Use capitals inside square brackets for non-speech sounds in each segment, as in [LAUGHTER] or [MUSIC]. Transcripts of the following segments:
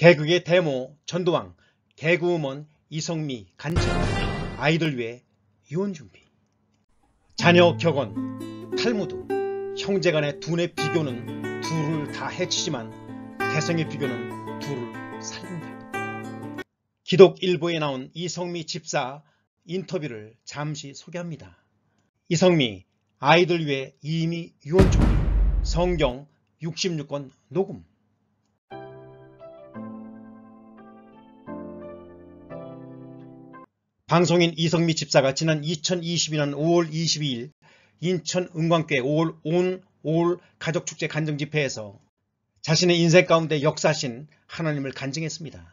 개그의 대모 전두왕, 개그우먼 이성미 간첩, 아이들 위해 유언 준비. 자녀 격언, 탈무드, 형제간의 두뇌 비교는 둘을 다 해치지만 개성의 비교는 둘을 살린다. 기독 일보에 나온 이성미 집사 인터뷰를 잠시 소개합니다. 이성미, 아이들 위해 이미 유언 준비, 성경 66권 녹음. 방송인 이성미 집사가 지난 2022년 5월 22일 인천 은광교회 5월 온 5월 가족축제 간증집회에서 자신의 인생 가운데 역사하신 하나님을 간증했습니다.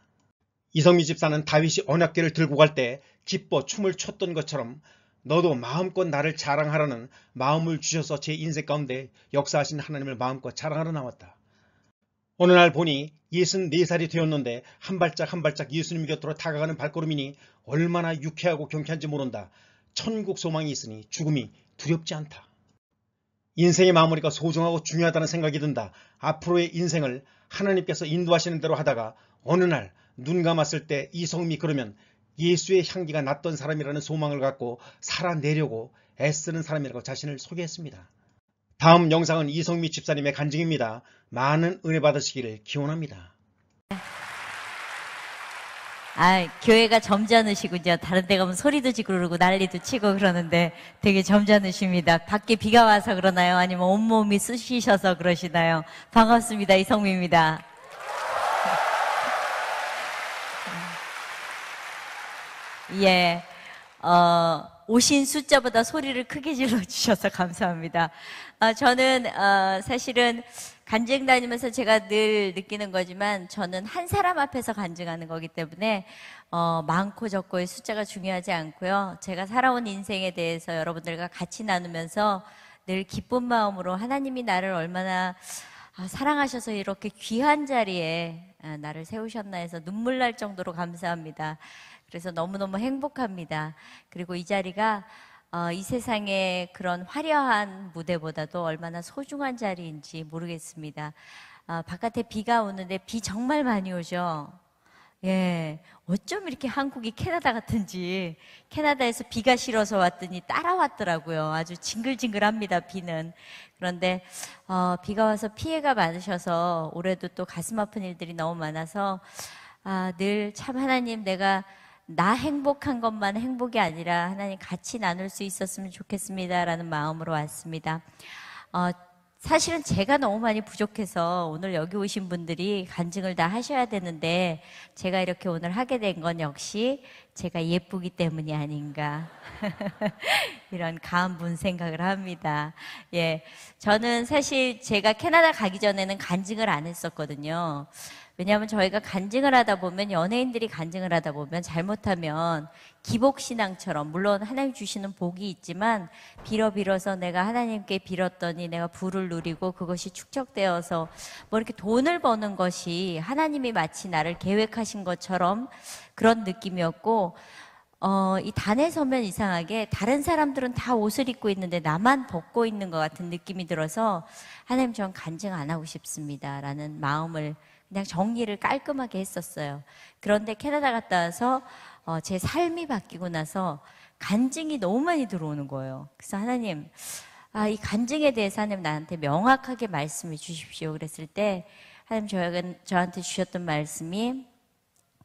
이성미 집사는 다윗이 언약궤를 들고 갈 때 기뻐 춤을 췄던 것처럼 너도 마음껏 나를 자랑하라는 마음을 주셔서 제 인생 가운데 역사하신 하나님을 마음껏 자랑하러 나왔다. 어느 날 보니 64살이 되었는데 한 발짝 한 발짝 예수님 곁으로 다가가는 발걸음이니 얼마나 유쾌하고 경쾌한지 모른다. 천국 소망이 있으니 죽음이 두렵지 않다. 인생의 마무리가 소중하고 중요하다는 생각이 든다. 앞으로의 인생을 하나님께서 인도하시는 대로 하다가 어느 날 눈 감았을 때 이성미 그러면 예수의 향기가 났던 사람이라는 소망을 갖고 살아내려고 애쓰는 사람이라고 자신을 소개했습니다. 다음 영상은 이성미 집사님의 간증입니다. 많은 은혜 받으시기를 기원합니다. 아, 교회가 점잖으시군요. 다른 데 가면 소리도 지르고 난리도 치고 그러는데 되게 점잖으십니다. 밖에 비가 와서 그러나요? 아니면 온몸이 쑤시셔서 그러시나요? 반갑습니다. 이성미입니다. [LAUGHS] 예, 어, 오신 숫자보다 소리를 크게 질러 주셔서 감사합니다. 어, 저는 어, 사실은 간증 다니면서 제가 늘 느끼는 거지만 저는 한 사람 앞에서 간증하는 거기 때문에 어, 많고 적고의 숫자가 중요하지 않고요. 제가 살아온 인생에 대해서 여러분들과 같이 나누면서 늘 기쁜 마음으로 하나님이 나를 얼마나 아, 사랑하셔서 이렇게 귀한 자리에 아, 나를 세우셨나 해서 눈물 날 정도로 감사합니다. 그래서 너무너무 행복합니다. 그리고 이 자리가 어, 이 세상의 그런 화려한 무대보다도 얼마나 소중한 자리인지 모르겠습니다. 어, 바깥에 비가 오는데 비 정말 많이 오죠. 예, 어쩜 이렇게 한국이 캐나다 같은지 캐나다에서 비가 싫어서 왔더니 따라왔더라고요. 아주 징글징글합니다. 비는 그런데 어, 비가 와서 피해가 많으셔서 올해도 또 가슴 아픈 일들이 너무 많아서 아, 늘 참 하나님 내가 나 행복한 것만 행복이 아니라 하나님 같이 나눌 수 있었으면 좋겠습니다라는 마음으로 왔습니다. 어, 사실은 제가 너무 많이 부족해서 오늘 여기 오신 분들이 간증을 다 하셔야 되는데 제가 이렇게 오늘 하게 된 건 역시 제가 예쁘기 때문이 아닌가 [LAUGHS] 이런 가은분 생각을 합니다. 예, 저는 사실 제가 캐나다 가기 전에는 간증을 안 했었거든요. 왜냐하면 저희가 간증을 하다 보면 연예인들이 간증을 하다 보면 잘못하면 기복신앙처럼 물론 하나님 주시는 복이 있지만 빌어 빌어서 내가 하나님께 빌었더니 내가 부를 누리고 그것이 축적되어서 뭐 이렇게 돈을 버는 것이 하나님이 마치 나를 계획하신 것처럼 그런 느낌이었고 어, 이 단에 서면 이상하게 다른 사람들은 다 옷을 입고 있는데 나만 벗고 있는 것 같은 느낌이 들어서 하나님 전 간증 안 하고 싶습니다. 라는 마음을 그냥 정리를 깔끔하게 했었어요. 그런데 캐나다 갔다 와서 어, 제 삶이 바뀌고 나서 간증이 너무 많이 들어오는 거예요. 그래서 하나님, 아, 이 간증에 대해서 하나님 나한테 명확하게 말씀해 주십시오. 그랬을 때 하나님 저한테 주셨던 말씀이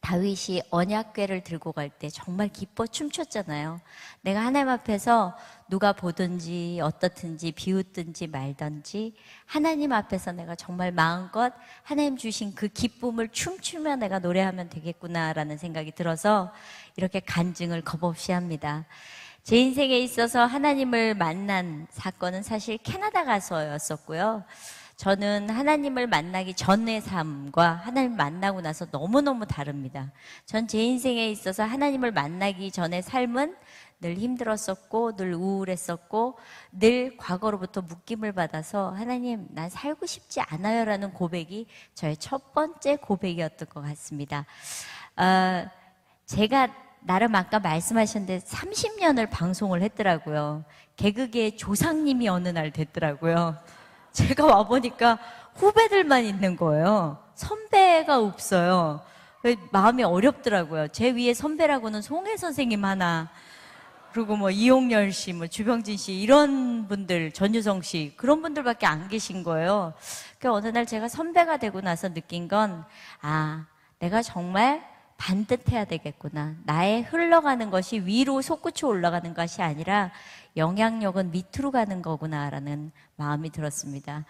다윗이 언약궤를 들고 갈 때 정말 기뻐 춤췄잖아요. 내가 하나님 앞에서 누가 보든지 어떻든지 비웃든지 말든지 하나님 앞에서 내가 정말 마음껏 하나님 주신 그 기쁨을 춤추며 내가 노래하면 되겠구나라는 생각이 들어서 이렇게 간증을 겁없이 합니다. 제 인생에 있어서 하나님을 만난 사건은 사실 캐나다 가서였었고요. 저는 하나님을 만나기 전의 삶과 하나님 만나고 나서 너무너무 다릅니다. 전 제 인생에 있어서 하나님을 만나기 전의 삶은 늘 힘들었었고, 늘 우울했었고, 늘 과거로부터 묶임을 받아서 하나님, 난 살고 싶지 않아요. 라는 고백이 저의 첫 번째 고백이었던 것 같습니다. 어, 제가 나름 아까 말씀하셨는데 30년을 방송을 했더라고요. 개그계 조상님이 어느 날 됐더라고요. 제가 와보니까 후배들만 있는 거예요. 선배가 없어요. 마음이 어렵더라고요. 제 위에 선배라고는 송혜 선생님 하나, 그리고 뭐 이용열 씨, 뭐 주병진 씨 이런 분들, 전유성 씨 그런 분들밖에 안 계신 거예요. 그 어느 날 제가 선배가 되고 나서 느낀 건 아, 내가 정말 반듯해야 되겠구나. 나의 흘러가는 것이 위로 솟구쳐 올라가는 것이 아니라 영향력은 밑으로 가는 거구나라는 마음이 들었습니다.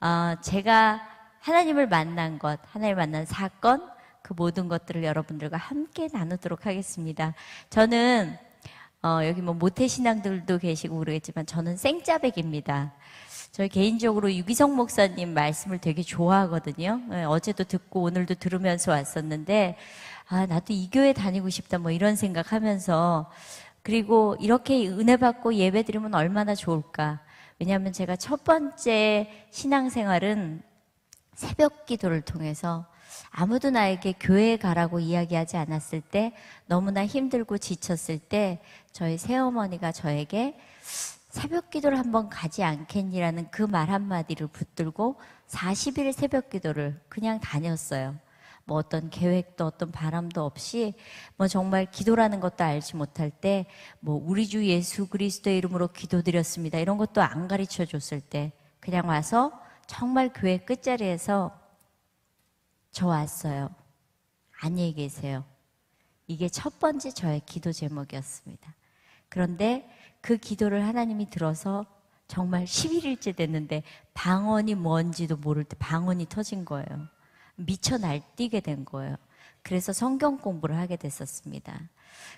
어, 제가 하나님을 만난 것, 하나님을 만난 사건, 그 모든 것들을 여러분들과 함께 나누도록 하겠습니다. 저는 어, 여기 뭐 모태신앙들도 계시고 모르겠지만 저는 생짜백입니다. 저희 개인적으로 유기성 목사님 말씀을 되게 좋아하거든요. 네, 어제도 듣고 오늘도 들으면서 왔었는데, 아, 나도 이 교회 다니고 싶다, 뭐 이런 생각 하면서, 그리고 이렇게 은혜 받고 예배 드리면 얼마나 좋을까. 왜냐하면 제가 첫 번째 신앙생활은 새벽 기도를 통해서 아무도 나에게 교회에 가라고 이야기하지 않았을 때 너무나 힘들고 지쳤을 때 저희 새어머니가 저에게 새벽 기도를 한번 가지 않겠니라는 그 말 한마디를 붙들고 40일 새벽 기도를 그냥 다녔어요. 뭐 어떤 계획도 어떤 바람도 없이 뭐 정말 기도라는 것도 알지 못할 때 뭐 우리 주 예수 그리스도의 이름으로 기도드렸습니다. 이런 것도 안 가르쳐 줬을 때 그냥 와서 정말 교회 끝자리에서 저 왔어요. 안녕히 계세요. 이게 첫 번째 저의 기도 제목이었습니다. 그런데 그 기도를 하나님이 들어서 정말 11일째 됐는데 방언이 뭔지도 모를 때 방언이 터진 거예요. 미쳐 날뛰게 된 거예요. 그래서 성경 공부를 하게 됐었습니다.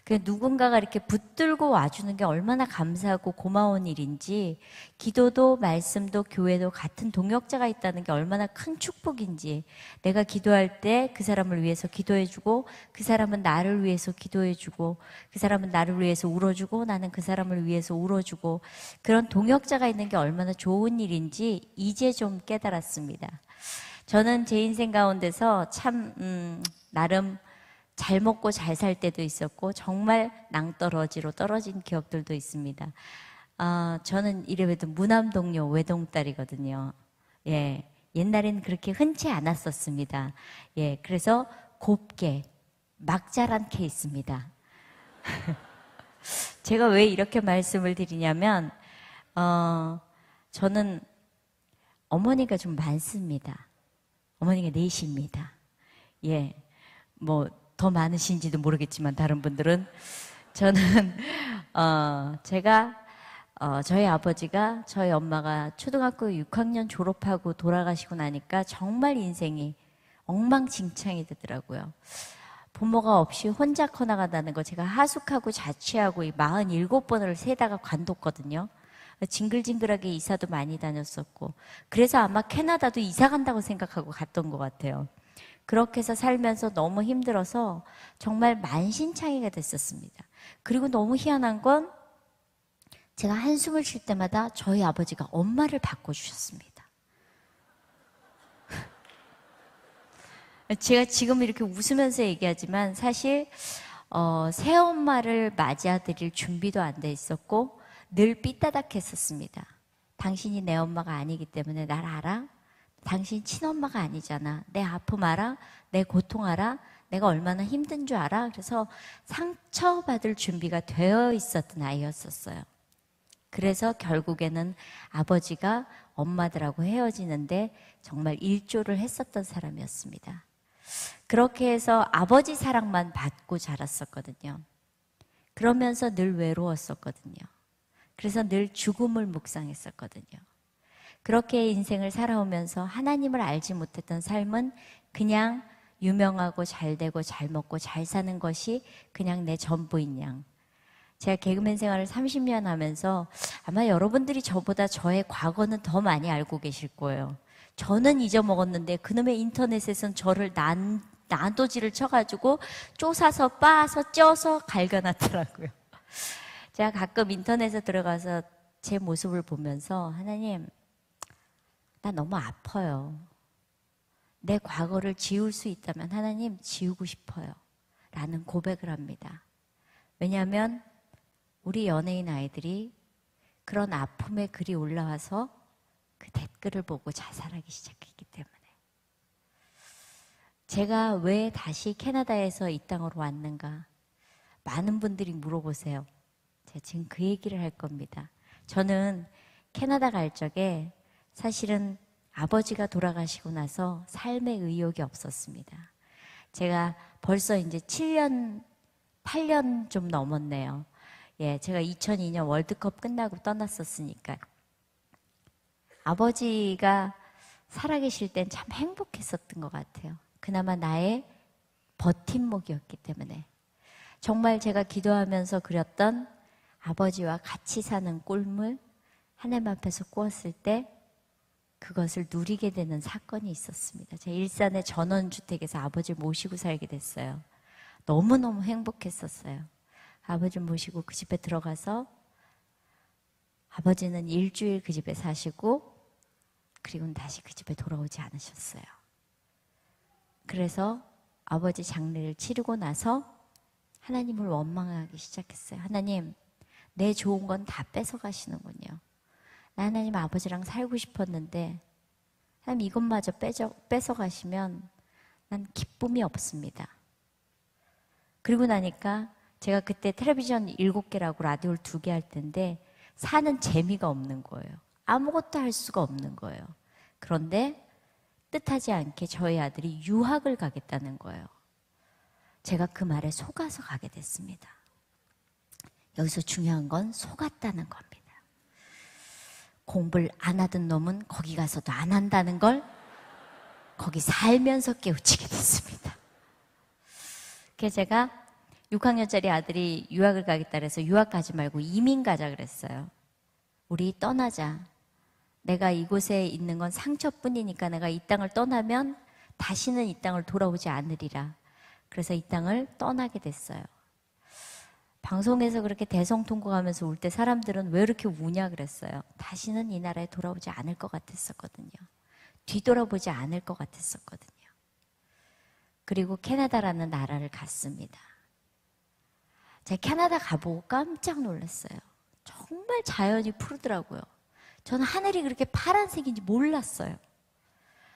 그 누군가가 이렇게 붙들고 와주는 게 얼마나 감사하고 고마운 일인지, 기도도 말씀도 교회도 같은 동역자가 있다는 게 얼마나 큰 축복인지, 내가 기도할 때 그 사람을 위해서 기도해주고, 그 사람은 나를 위해서 기도해주고, 그 사람은 나를 위해서 울어주고, 나는 그 사람을 위해서 울어주고, 그런 동역자가 있는 게 얼마나 좋은 일인지 이제 좀 깨달았습니다. 저는 제 인생 가운데서 참, 음, 나름 잘 먹고 잘 살 때도 있었고 정말 낭떠러지로 떨어진 기억들도 있습니다. 어, 저는 이래봬도 무남동료 외동딸이거든요. 예, 옛날엔 그렇게 흔치 않았었습니다. 예, 그래서 곱게 막 자란 케이스입니다. [LAUGHS] 제가 왜 이렇게 말씀을 드리냐면 어, 저는 어머니가 좀 많습니다. 어머니가 넷입니다. 예, 뭐 더 많으신지도 모르겠지만 다른 분들은 저는 [LAUGHS] 어, 제가 어, 저희 아버지가 저희 엄마가 초등학교 6학년 졸업하고 돌아가시고 나니까 정말 인생이 엉망진창이 되더라고요. 부모가 없이 혼자 커나간다는 거 제가 하숙하고 자취하고 47번을 세다가 관뒀거든요. 징글징글하게 이사도 많이 다녔었고 그래서 아마 캐나다도 이사 간다고 생각하고 갔던 것 같아요. 그렇게 해서 살면서 너무 힘들어서 정말 만신창이가 됐었습니다. 그리고 너무 희한한 건 제가 한숨을 쉴 때마다 저희 아버지가 엄마를 바꿔주셨습니다. [LAUGHS] 제가 지금 이렇게 웃으면서 얘기하지만 사실 어, 새 엄마를 맞이해드릴 준비도 안 돼 있었고 늘 삐따닥했었습니다. 당신이 내 엄마가 아니기 때문에 날 알아? 당신 친엄마가 아니잖아. 내 아픔 알아? 내 고통 알아? 내가 얼마나 힘든 줄 알아? 그래서 상처받을 준비가 되어 있었던 아이였었어요. 그래서 결국에는 아버지가 엄마들하고 헤어지는데 정말 일조를 했었던 사람이었습니다. 그렇게 해서 아버지 사랑만 받고 자랐었거든요. 그러면서 늘 외로웠었거든요. 그래서 늘 죽음을 묵상했었거든요. 그렇게 인생을 살아오면서 하나님을 알지 못했던 삶은 그냥 유명하고 잘 되고 잘 먹고 잘 사는 것이 그냥 내 전부인 양. 제가 개그맨 생활을 30년 하면서 아마 여러분들이 저보다 저의 과거는 더 많이 알고 계실 거예요. 저는 잊어먹었는데 그놈의 인터넷에선 저를 난, 난도질을 쳐가지고 쪼사서 빻아서 쪄서 [LAUGHS] 갈겨놨더라고요. 제가 가끔 인터넷에 들어가서 제 모습을 보면서 하나님, 나 너무 아파요. 내 과거를 지울 수 있다면 하나님 지우고 싶어요. 라는 고백을 합니다. 왜냐하면 우리 연예인 아이들이 그런 아픔의 글이 올라와서 그 댓글을 보고 자살하기 시작했기 제가 왜 다시 캐나다에서 이 땅으로 왔는가? 많은 분들이 물어보세요. 제가 지금 그 얘기를 할 겁니다. 저는 캐나다 갈 적에 사실은 아버지가 돌아가시고 나서 삶의 의욕이 없었습니다. 제가 벌써 이제 7년, 8년 좀 넘었네요. 예, 제가 2002년 월드컵 끝나고 떠났었으니까. 아버지가 살아계실 땐 참 행복했었던 것 같아요. 그나마 나의 버팀목이었기 때문에. 정말 제가 기도하면서 그렸던 아버지와 같이 사는 꿀물 하나님 앞에서 꾸었을 때 그것을 누리게 되는 사건이 있었습니다. 제가 일산의 전원주택에서 아버지를 모시고 살게 됐어요. 너무너무 행복했었어요. 아버지를 모시고 그 집에 들어가서 아버지는 일주일 그 집에 사시고 그리고는 다시 그 집에 돌아오지 않으셨어요. 그래서 아버지 장례를 치르고 나서 하나님을 원망하기 시작했어요. 하나님, 내 좋은 건 다 뺏어 가시는군요. 나 하나님 아버지랑 살고 싶었는데, 하나님 이것마저 뺏어, 뺏어 가시면 난 기쁨이 없습니다. 그리고 나니까 제가 그때 텔레비전 일곱 개라고 라디오를 두개할 텐데, 사는 재미가 없는 거예요. 아무것도 할 수가 없는 거예요. 그런데 뜻하지 않게 저희 아들이 유학을 가겠다는 거예요. 제가 그 말에 속아서 가게 됐습니다. 여기서 중요한 건 속았다는 겁니다. 공부를 안 하던 놈은 거기 가서도 안 한다는 걸 거기 살면서 깨우치게 됐습니다. 그래서 제가 6학년짜리 아들이 유학을 가겠다 그래서 유학 가지 말고 이민 가자 그랬어요. 우리 떠나자. 내가 이곳에 있는 건 상처뿐이니까 내가 이 땅을 떠나면 다시는 이 땅을 돌아오지 않으리라. 그래서 이 땅을 떠나게 됐어요. 방송에서 그렇게 대성통곡하면서 울 때 사람들은 왜 이렇게 우냐 그랬어요. 다시는 이 나라에 돌아오지 않을 것 같았었거든요. 뒤돌아보지 않을 것 같았었거든요. 그리고 캐나다라는 나라를 갔습니다. 제가 캐나다 가보고 깜짝 놀랐어요. 정말 자연이 푸르더라고요. 저는 하늘이 그렇게 파란색인지 몰랐어요.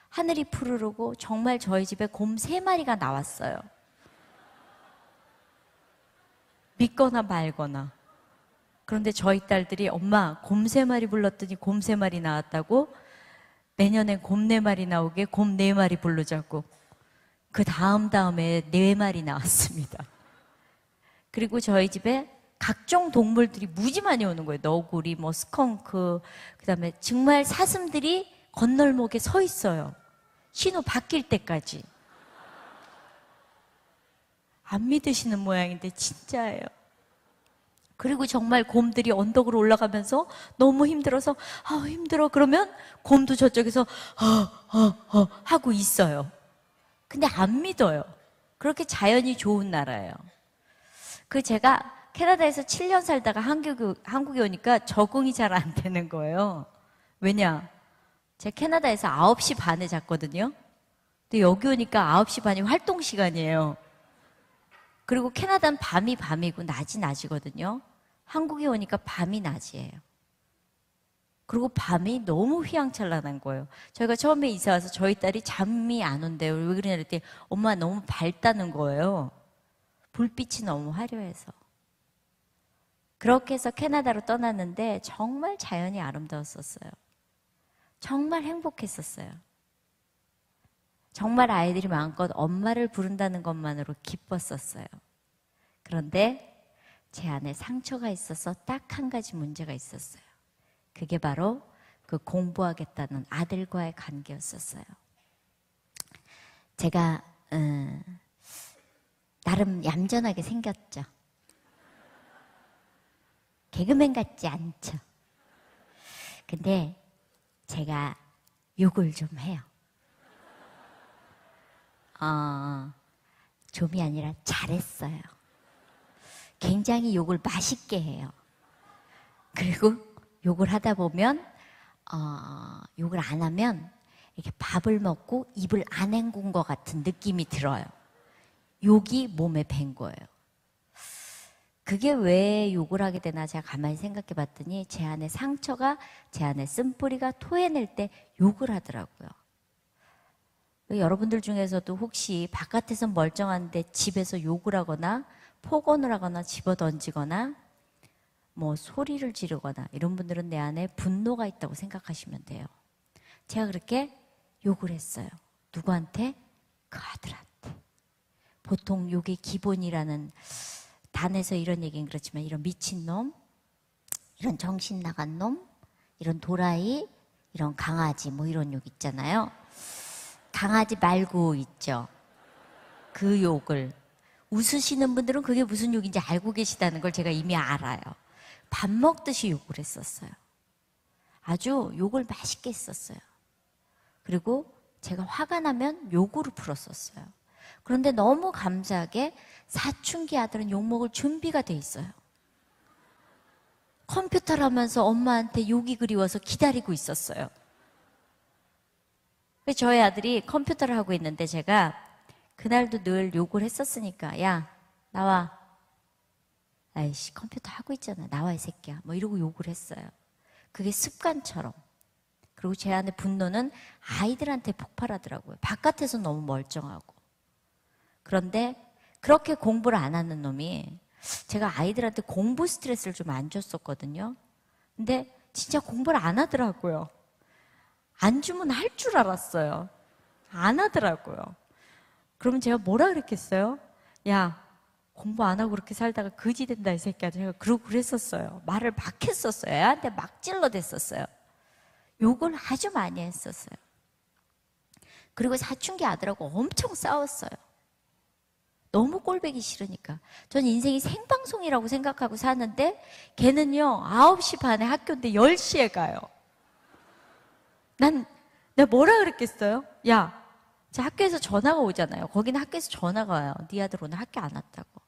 하늘이 푸르르고 정말 저희 집에 곰 세 마리가 나왔어요. 믿거나 말거나. 그런데 저희 딸들이 엄마 곰세 마리 불렀더니 곰세 마리 나왔다고 내년엔 곰 네 마리 나오게 곰 네 마리 부르자고 그 다음 다음에 네 마리 나왔습니다. 그리고 저희 집에 각종 동물들이 무지 많이 오는 거예요. 너구리, 뭐 스컹크, 그다음에 정말 사슴들이 건널목에 서 있어요. 신호 바뀔 때까지. 안 믿으시는 모양인데 진짜예요. 그리고 정말 곰들이 언덕으로 올라가면서 너무 힘들어서 아 힘들어 그러면 곰도 저쪽에서 허허허 하고 있어요. 근데 안 믿어요. 그렇게 자연이 좋은 나라예요. 그 제가 캐나다에서 7년 살다가 한국, 한국에 오니까 적응이 잘 안 되는 거예요. 왜냐? 제가 캐나다에서 9시 반에 잤거든요. 근데 여기 오니까 9시 반이 활동 시간이에요. 그리고 캐나다는 밤이 밤이고 낮이 낮이거든요. 한국에 오니까 밤이 낮이에요. 그리고 밤이 너무 휘황찬란한 거예요. 저희가 처음에 이사 와서 저희 딸이 잠이 안 온대요. 왜 그러냐 그랬더니 엄마 너무 밝다는 거예요. 불빛이 너무 화려해서. 그렇게 해서 캐나다로 떠났는데 정말 자연이 아름다웠었어요. 정말 행복했었어요. 정말 아이들이 마음껏 엄마를 부른다는 것만으로 기뻤었어요. 그런데 제 안에 상처가 있어서 딱 한 가지 문제가 있었어요. 그게 바로 그 공부하겠다는 아들과의 관계였었어요. 제가 음, 나름 얌전하게 생겼죠. 개그맨 같지 않죠. 근데 제가 욕을 좀 해요. 어, 좀이 아니라 잘했어요. 굉장히 욕을 맛있게 해요. 그리고 욕을 하다 보면, 어, 욕을 안 하면 이렇게 밥을 먹고 입을 안 헹군 것 같은 느낌이 들어요. 욕이 몸에 밴 거예요. 그게 왜 욕을 하게 되나 제가 가만히 생각해 봤더니 제 안에 상처가 제 안에 쓴뿌리가 토해낼 때 욕을 하더라고요. 여러분들 중에서도 혹시 바깥에서 멀쩡한데 집에서 욕을 하거나 폭언을 하거나 집어 던지거나 뭐 소리를 지르거나 이런 분들은 내 안에 분노가 있다고 생각하시면 돼요. 제가 그렇게 욕을 했어요. 누구한테? 그 아들한테. 보통 욕의 기본이라는 단에서 이런 얘기는 그렇지만 이런 미친놈, 이런 정신 나간 놈, 이런 도라이, 이런 강아지 뭐 이런 욕 있잖아요. 강아지 말고 있죠. 그 욕을 웃으시는 분들은 그게 무슨 욕인지 알고 계시다는 걸 제가 이미 알아요. 밥 먹듯이 욕을 했었어요. 아주 욕을 맛있게 했었어요. 그리고 제가 화가 나면 욕으로 풀었었어요. 그런데 너무 감사하게 사춘기 아들은 욕먹을 준비가 돼 있어요. 컴퓨터를 하면서 엄마한테 욕이 그리워서 기다리고 있었어요. 저희 아들이 컴퓨터를 하고 있는데 제가 그날도 늘 욕을 했었으니까 야 나와 아이씨 컴퓨터 하고 있잖아 나와 이 새끼야 뭐 이러고 욕을 했어요. 그게 습관처럼 그리고 제 안에 분노는 아이들한테 폭발하더라고요. 바깥에서 너무 멀쩡하고 그런데 그렇게 공부를 안 하는 놈이 제가 아이들한테 공부 스트레스를 좀 안 줬었거든요. 근데 진짜 공부를 안 하더라고요. 안 주면 할 줄 알았어요. 안 하더라고요. 그러면 제가 뭐라 그랬겠어요? 야, 공부 안 하고 그렇게 살다가 거지 된다, 이 새끼야. 제가 그러고 그랬었어요. 말을 막 했었어요. 애한테 막 찔러댔었어요. 욕을 아주 많이 했었어요. 그리고 사춘기 아들하고 엄청 싸웠어요. 너무 꼴배기 싫으니까. 전 인생이 생방송이라고 생각하고 사는데 걔는요, 9시 반에 학교인데 10시에 가요. 난, 내가 뭐라 그랬겠어요? 야, 제 학교에서 전화가 오잖아요. 거기는 학교에서 전화가 와요. 네 아들 오늘 학교 안 왔다고.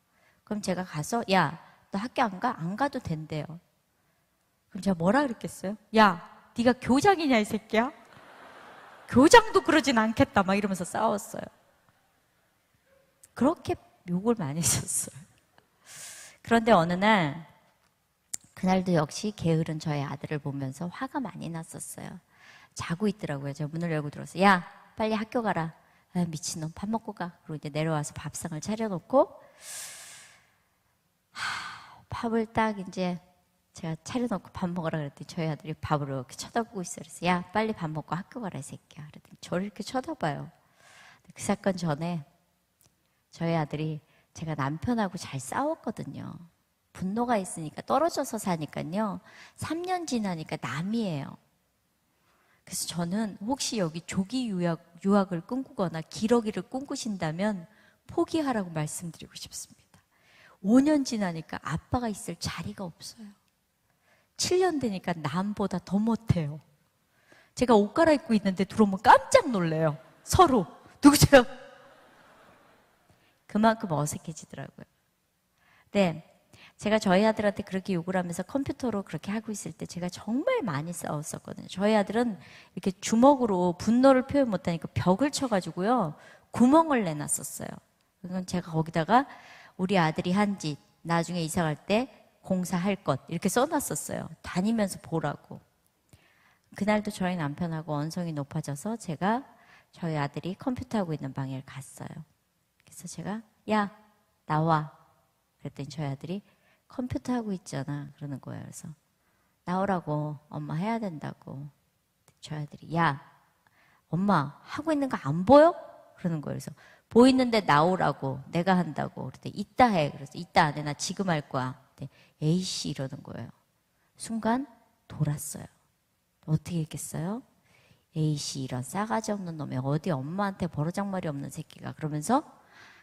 그럼 제가 가서, 야, 너 학교 안 가? 안 가도 된대요. 그럼 제가 뭐라 그랬겠어요? 야, 네가 교장이냐, 이 새끼야? 교장도 그러진 않겠다. 막 이러면서 싸웠어요. 그렇게 욕을 많이 [LAUGHS] 썼어요. 그런데 어느 날, 그날도 역시 게으른 저의 아들을 보면서 화가 많이 났었어요. 자고 있더라고요. 제가 문을 열고 들어서, 야, 빨리 학교 가라. 아, 미친놈, 밥 먹고 가. 그리고 이제 내려와서 밥상을 차려놓고, 하, 밥을 딱 이제 제가 차려놓고 밥 먹으라 그랬더니 저희 아들이 밥을 이렇게 쳐다보고 있어요. 그래서 야, 빨리 밥 먹고 학교 가라, 이 새끼야. 그랬더니 저를 이렇게 쳐다봐요. 그 사건 전에 저희 아들이 제가 남편하고 잘 싸웠거든요. 분노가 있으니까 떨어져서 사니까요. 3년 지나니까 남이에요. 그래서 저는 혹시 여기 조기 유학, 유학을 꿈꾸거나 기러기를 꿈꾸신다면 포기하라고 말씀드리고 싶습니다. 5년 지나니까 아빠가 있을 자리가 없어요. 7년 되니까 남보다 더 못해요. 제가 옷 갈아입고 있는데 들어오면 깜짝 놀래요. 서로. 누구세요? 그만큼 어색해지더라고요. 네. 제가 저희 아들한테 그렇게 욕을 하면서 컴퓨터로 그렇게 하고 있을 때 제가 정말 많이 싸웠었거든요. 저희 아들은 이렇게 주먹으로 분노를 표현 못하니까 벽을 쳐가지고요. 구멍을 내놨었어요. 그건 제가 거기다가 우리 아들이 한 짓, 나중에 이사 갈 때 공사할 것, 이렇게 써놨었어요. 다니면서 보라고. 그날도 저희 남편하고 언성이 높아져서 제가 저희 아들이 컴퓨터 하고 있는 방에 갔어요. 그래서 제가 야 나와 그랬더니 저희 아들이 컴퓨터 하고 있잖아 그러는 거예요. 그래서 나오라고 엄마 해야 된다고 저희 아들이 야 엄마 하고 있는 거 안 보여? 그러는 거예요. 그래서 보이는데 나오라고 내가 한다고 그랬더니 이따 해 그래서 이따 안 해 나 지금 할 거야. 에이씨 이러는 거예요. 순간 돌았어요. 어떻게 했겠어요? 에이씨 이런 싸가지 없는 놈이 어디 엄마한테 버르장머리 없는 새끼가 그러면서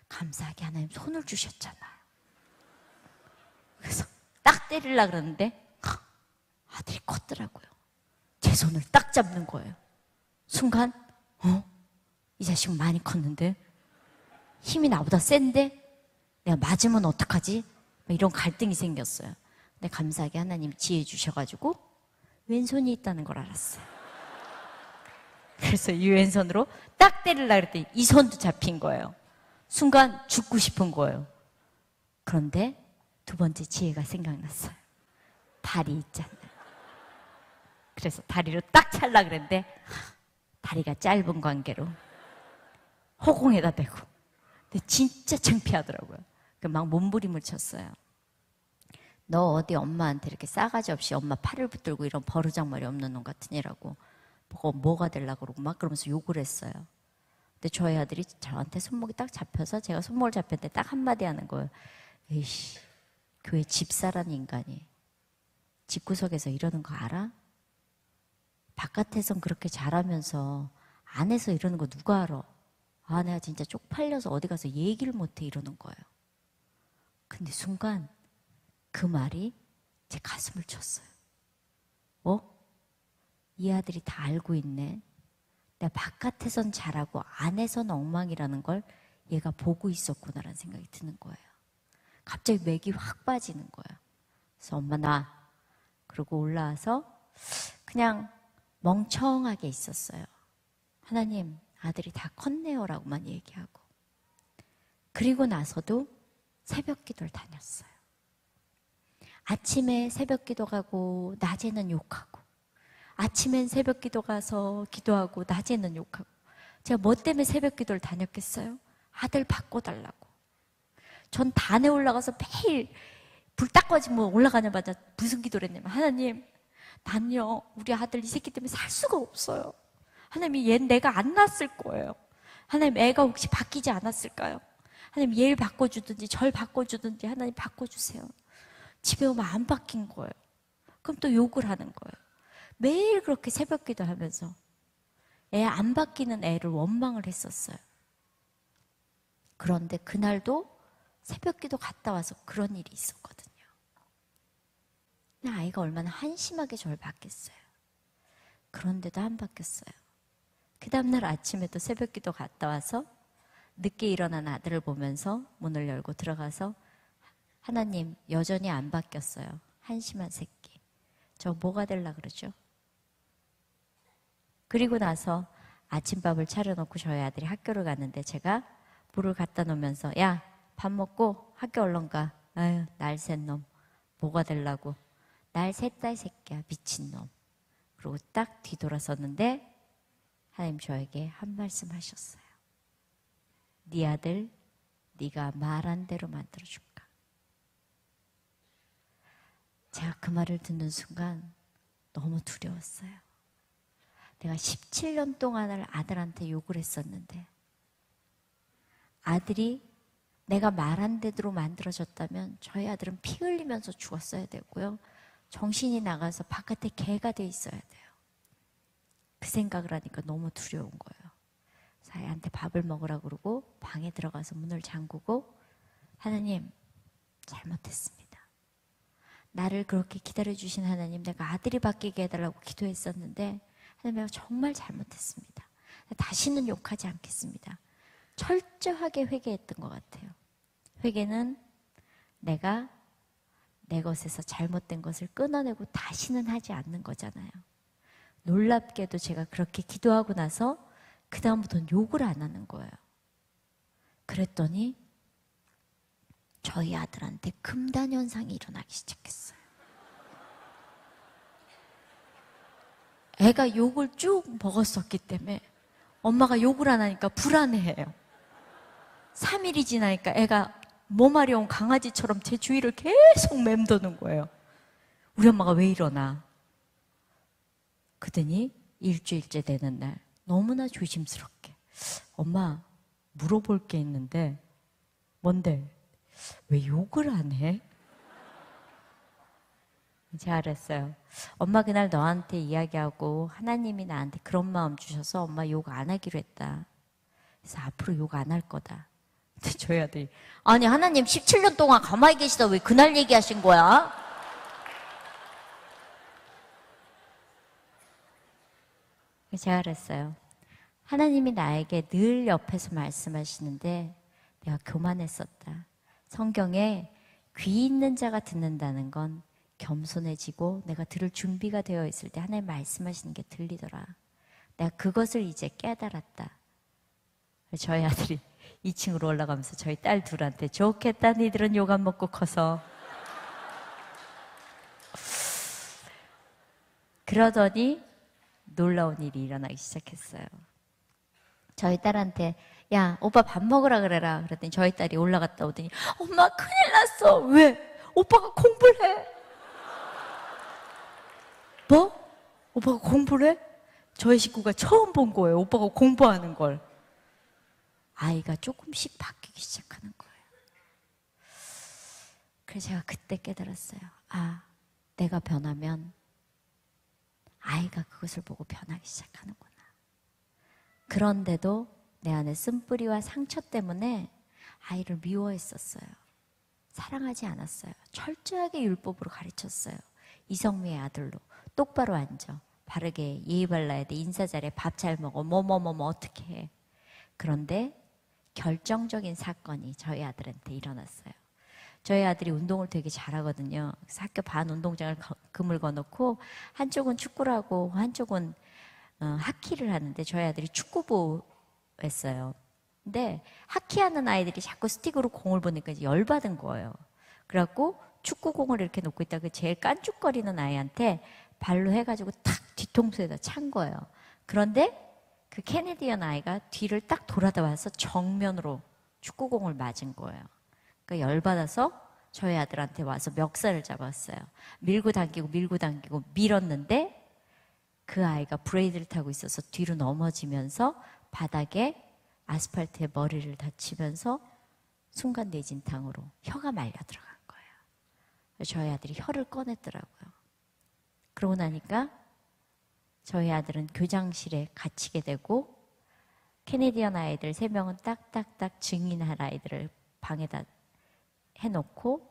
감사하게 하나님 손을 주셨잖아요. 그래서 딱 때리려 그러는데 아들이 컸더라고요. 제 손을 딱 잡는 거예요. 순간 어? 이 자식은 많이 컸는데 힘이 나보다 센데 내가 맞으면 어떡하지? 이런 갈등이 생겼어요. 근데 감사하게 하나님 지혜 주셔가지고 왼손이 있다는 걸 알았어요. 그래서 이 왼손으로 딱 때리려고 그랬더니 이 손도 잡힌 거예요. 순간 죽고 싶은 거예요. 그런데 두 번째 지혜가 생각났어요. 다리 있잖아요. 그래서 다리로 딱 찰라 그랬는데 다리가 짧은 관계로 허공에다 대고. 근데 진짜 창피하더라고요. 막 몸부림을 쳤어요. 너 어디 엄마한테 이렇게 싸가지 없이 엄마 팔을 붙들고 이런 버르장머리 없는 놈 같으니라고 뭐가, 뭐가 되려고 그러고 막 그러면서 욕을 했어요. 근데 저희 아들이 저한테 손목이 딱 잡혀서 제가 손목을 잡혔는데 딱 한마디 하는 거예요. 에이씨, 교회 집사란 인간이 집구석에서 이러는 거 알아? 바깥에선 그렇게 잘하면서 안에서 이러는 거 누가 알아? 아, 내가 진짜 쪽팔려서 어디 가서 얘기를 못해 이러는 거예요. 근데 순간 그 말이 제 가슴을 쳤어요. 어? 이 아들이 다 알고 있네. 내가 바깥에선 잘하고 안에선 엉망이라는 걸 얘가 보고 있었구나라는 생각이 드는 거예요. 갑자기 맥이 확 빠지는 거예요. 그래서 엄마 나 그러고 올라와서 그냥 멍청하게 있었어요. 하나님 아들이 다 컸네요라고만 얘기하고 그리고 나서도 새벽 기도를 다녔어요. 아침에 새벽 기도 가고 낮에는 욕하고 아침엔 새벽 기도 가서 기도하고 낮에는 욕하고 제가 뭐 때문에 새벽 기도를 다녔겠어요? 아들 바꿔달라고. 전 단에 올라가서 매일 불딱 꺼지면 올라가자마자 무슨 기도를 했냐면 하나님 난요 우리 아들 이 새끼 때문에 살 수가 없어요. 하나님 얘 내가 안 낳았을 거예요. 하나님 애가 혹시 바뀌지 않았을까요? 하나님 얘를 바꿔주든지 절 바꿔주든지 하나님 바꿔주세요. 집에 오면 안 바뀐 거예요. 그럼 또 욕을 하는 거예요. 매일 그렇게 새벽 기도 하면서 애 안 바뀌는 애를 원망을 했었어요. 그런데 그날도 새벽 기도 갔다 와서 그런 일이 있었거든요. 아이가 얼마나 한심하게 저를 받겠어요. 그런데도 안 바뀌었어요. 그 다음날 아침에 도 새벽 기도 갔다 와서 늦게 일어난 아들을 보면서 문을 열고 들어가서 하나님 여전히 안 바뀌었어요. 한심한 새끼. 저 뭐가 될라 그러죠? 그리고 나서 아침밥을 차려놓고 저희 아들이 학교를 갔는데 제가 물을 갖다 놓으면서 야 밥 먹고 학교 얼른 가. 아유 날쌘 놈. 뭐가 될라고. 날 샜다 이 새끼야 미친놈. 그리고 딱 뒤돌아섰는데 하나님 저에게 한 말씀 하셨어요. 네 아들 네가 말한 대로 만들어 줄까? 제가 그 말을 듣는 순간 너무 두려웠어요. 내가 17년 동안을 아들한테 욕을 했었는데 아들이 내가 말한 대로 만들어졌다면 저희 아들은 피 흘리면서 죽었어야 되고요. 정신이 나가서 바깥에 개가 돼 있어야 돼요. 그 생각을 하니까 너무 두려운 거예요. 사이한테 밥을 먹으라 그러고 방에 들어가서 문을 잠그고 하나님 잘못했습니다. 나를 그렇게 기다려주신 하나님, 내가 아들이 바뀌게 해달라고 기도했었는데, 하나님, 내가 정말 잘못했습니다. 다시는 욕하지 않겠습니다. 철저하게 회개했던 것 같아요. 회개는 내가 내 것에서 잘못된 것을 끊어내고 다시는 하지 않는 거잖아요. 놀랍게도 제가 그렇게 기도하고 나서 그다음부터는 욕을 안 하는 거예요. 그랬더니 저희 아들한테 금단 현상이 일어나기 시작했어요. 애가 욕을 쭉 먹었었기 때문에 엄마가 욕을 안 하니까 불안해해요. 3일이 지나니까 애가 몸마려운 강아지처럼 제 주위를 계속 맴도는 거예요. 우리 엄마가 왜 이러나? 그더니 일주일째 되는 날 너무나 조심스럽게 엄마 물어볼 게 있는데 뭔데? 왜 욕을 안 해? 제가 알았어요. 엄마 그날 너한테 이야기하고 하나님이 나한테 그런 마음 주셔서 엄마 욕 안 하기로 했다. 그래서 앞으로 욕 안 할 거다. 저희 아들이 아니 하나님 17년 동안 가만히 계시다 왜 그날 얘기하신 거야? 제가 알았어요. 하나님이 나에게 늘 옆에서 말씀하시는데 내가 교만했었다. 성경에 귀 있는 자가 듣는다는 건 겸손해지고 내가 들을 준비가 되어 있을 때 하나님 말씀하시는 게 들리더라. 내가 그것을 이제 깨달았다. 저희 아들이 2층으로 올라가면서 저희 딸 둘한테 좋겠다 니들은 욕 안 먹고 커서. 그러더니 놀라운 일이 일어나기 시작했어요. 저희 딸한테 야 오빠 밥 먹으라 그래라. 그랬더니 저희 딸이 올라갔다 오더니 엄마 큰일 났어 왜 오빠가 공부를 해 뭐? 오빠가 공부를 해 저희 식구가 처음 본 거예요 오빠가 공부하는 걸 아이가 조금씩 바뀌기 시작하는 거예요 그래서 제가 그때 깨달았어요 아 내가 변하면 아이가 그것을 보고 변하기 시작하는구나 그런데도 내 안에 쓴뿌리와 상처 때문에 아이를 미워했었어요. 사랑하지 않았어요. 철저하게 율법으로 가르쳤어요. 이성미의 아들로 똑바로 앉아. 바르게 예의 발라야 돼. 인사 잘해. 밥 잘 먹어. 뭐뭐뭐뭐 어떻게 해. 그런데 결정적인 사건이 저희 아들한테 일어났어요. 저희 아들이 운동을 되게 잘하거든요. 학교 반 운동장을 금을 거놓고 한쪽은 축구를 하고 한쪽은 어, 하키를 하는데 저희 아들이 축구부였어요. 근데 하키하는 아이들이 자꾸 스틱으로 공을 보니까 이제 열받은 거예요. 그래갖고 축구공을 이렇게 놓고 있다가 그 제일 깐죽거리는 아이한테 발로 해가지고 탁 뒤통수에다 찬 거예요. 그런데 그 캐네디언 아이가 뒤를 딱 돌아다 와서 정면으로 축구공을 맞은 거예요. 그러니까 열받아서 저희 아들한테 와서 멱살을 잡았어요. 밀고 당기고 밀고 당기고 밀었는데 그 아이가 브레이드를 타고 있어서 뒤로 넘어지면서 바닥에 아스팔트에 머리를 다치면서 순간 내진탕으로 혀가 말려 들어간 거예요. 저희 아들이 혀를 꺼냈더라고요. 그러고 나니까 저희 아들은 교장실에 갇히게 되고 캐네디언 아이들 세 명은 딱딱딱 증인할 아이들을 방에다 해놓고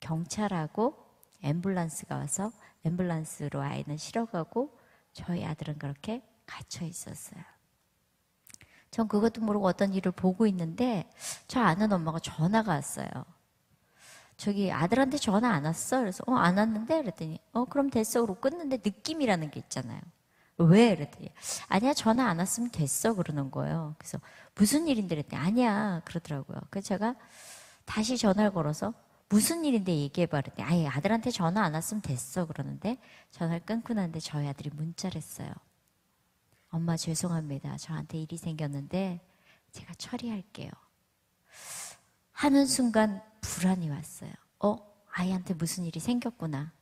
경찰하고 앰뷸런스가 와서 앰뷸런스로 아이는 실어가고 저희 아들은 그렇게 갇혀 있었어요. 전 그것도 모르고 어떤 일을 보고 있는데 저 아는 엄마가 전화가 왔어요. 저기 아들한테 전화 안 왔어? 그래서 어 안 왔는데 그랬더니 어 그럼 됐어 그러고 끊는데 느낌이라는 게 있잖아요. 왜? 그랬더니 아니야 전화 안 왔으면 됐어 그러는 거예요. 그래서 무슨 일인데 그랬더니 아니야 그러더라고요. 그래서 제가 다시 전화를 걸어서 무슨 일인데 얘기해봐. 그랬더니 아예 아들한테 전화 안 왔으면 됐어. 그러는데 전화를 끊고 났는데 저희 아들이 문자를 했어요. 엄마 죄송합니다. 저한테 일이 생겼는데 제가 처리할게요. 하는 순간 불안이 왔어요. 어? 아이한테 무슨 일이 생겼구나.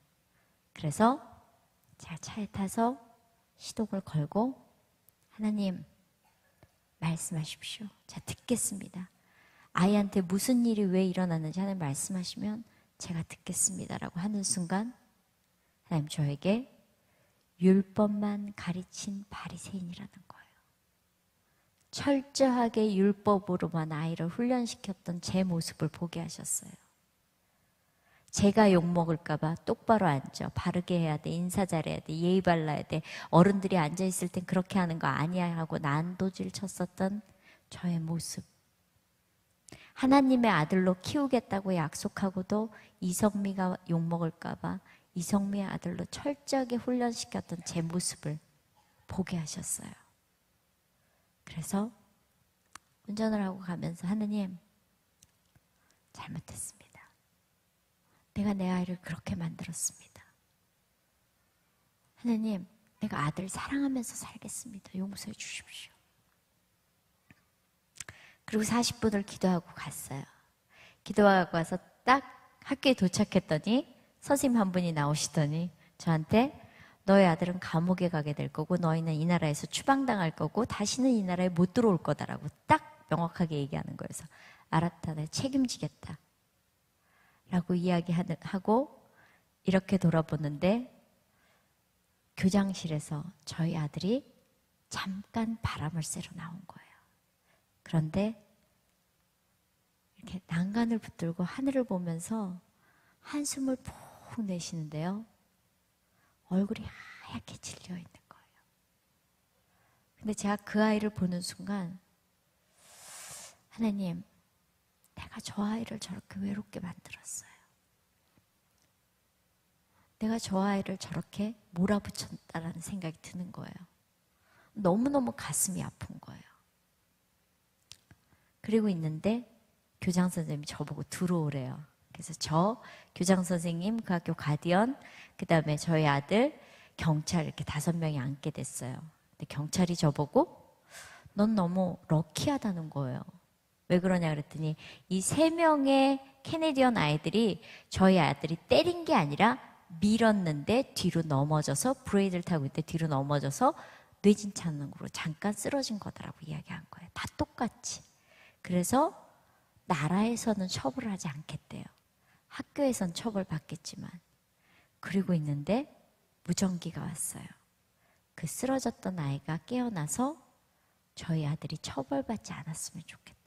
그래서 제가 차에 타서 시동을 걸고 하나님 말씀하십시오. 자 듣겠습니다. 아이한테 무슨 일이 왜 일어났는지 하나님 말씀하시면 제가 듣겠습니다라고 하는 순간 하나님 저에게 율법만 가르친 바리새인이라는 거예요. 철저하게 율법으로만 아이를 훈련시켰던 제 모습을 보게 하셨어요. 제가 욕먹을까봐 똑바로 앉아. 바르게 해야 돼. 인사 잘해야 돼. 예의 발라야 돼. 어른들이 앉아있을 땐 그렇게 하는 거 아니야 하고 난도질 쳤었던 저의 모습. 하나님의 아들로 키우겠다고 약속하고도 이성미가 욕먹을까봐 이성미의 아들로 철저하게 훈련시켰던 제 모습을 보게 하셨어요. 그래서 운전을 하고 가면서 하느님, 잘못했습니다. 내가 내 아이를 그렇게 만들었습니다. 하느님, 내가 아들 사랑하면서 살겠습니다. 용서해 주십시오. 그리고 40분을 기도하고 갔어요. 기도하고 와서 딱 학교에 도착했더니 선생님 한 분이 나오시더니 저한테 너의 아들은 감옥에 가게 될 거고 너희는 이 나라에서 추방당할 거고 다시는 이 나라에 못 들어올 거다라고 딱 명확하게 얘기하는 거여서 알았다 내 책임지겠다 라고 이야기하고 이렇게 돌아보는데 교장실에서 저희 아들이 잠깐 바람을 쐬러 나온 거예요. 그런데 이렇게 난간을 붙들고 하늘을 보면서 한숨을 푹 내쉬는데요. 얼굴이 하얗게 질려 있는 거예요. 근데 제가 그 아이를 보는 순간 하나님, 내가 저 아이를 저렇게 외롭게 만들었어요. 내가 저 아이를 저렇게 몰아붙였다라는 생각이 드는 거예요. 너무너무 가슴이 아픈 거예요. 그리고 있는데 교장 선생님이 저보고 들어오래요. 그래서 저 교장 선생님, 그 학교 가디언, 그 다음에 저희 아들, 경찰 이렇게 다섯 명이 앉게 됐어요. 근데 경찰이 저보고 넌 너무 럭키하다는 거예요. 왜 그러냐 그랬더니 이 세 명의 캐네디언 아이들이 저희 아들이 때린 게 아니라 밀었는데 뒤로 넘어져서 브레이드를 타고 있때 뒤로 넘어져서 뇌진창으로 잠깐 쓰러진 거다라고 이야기한 거예요. 다 똑같이. 그래서 나라에서는 처벌을 하지 않겠대요. 학교에선 처벌받겠지만. 그리고 있는데 무전기가 왔어요. 그 쓰러졌던 아이가 깨어나서 저희 아들이 처벌받지 않았으면 좋겠다고.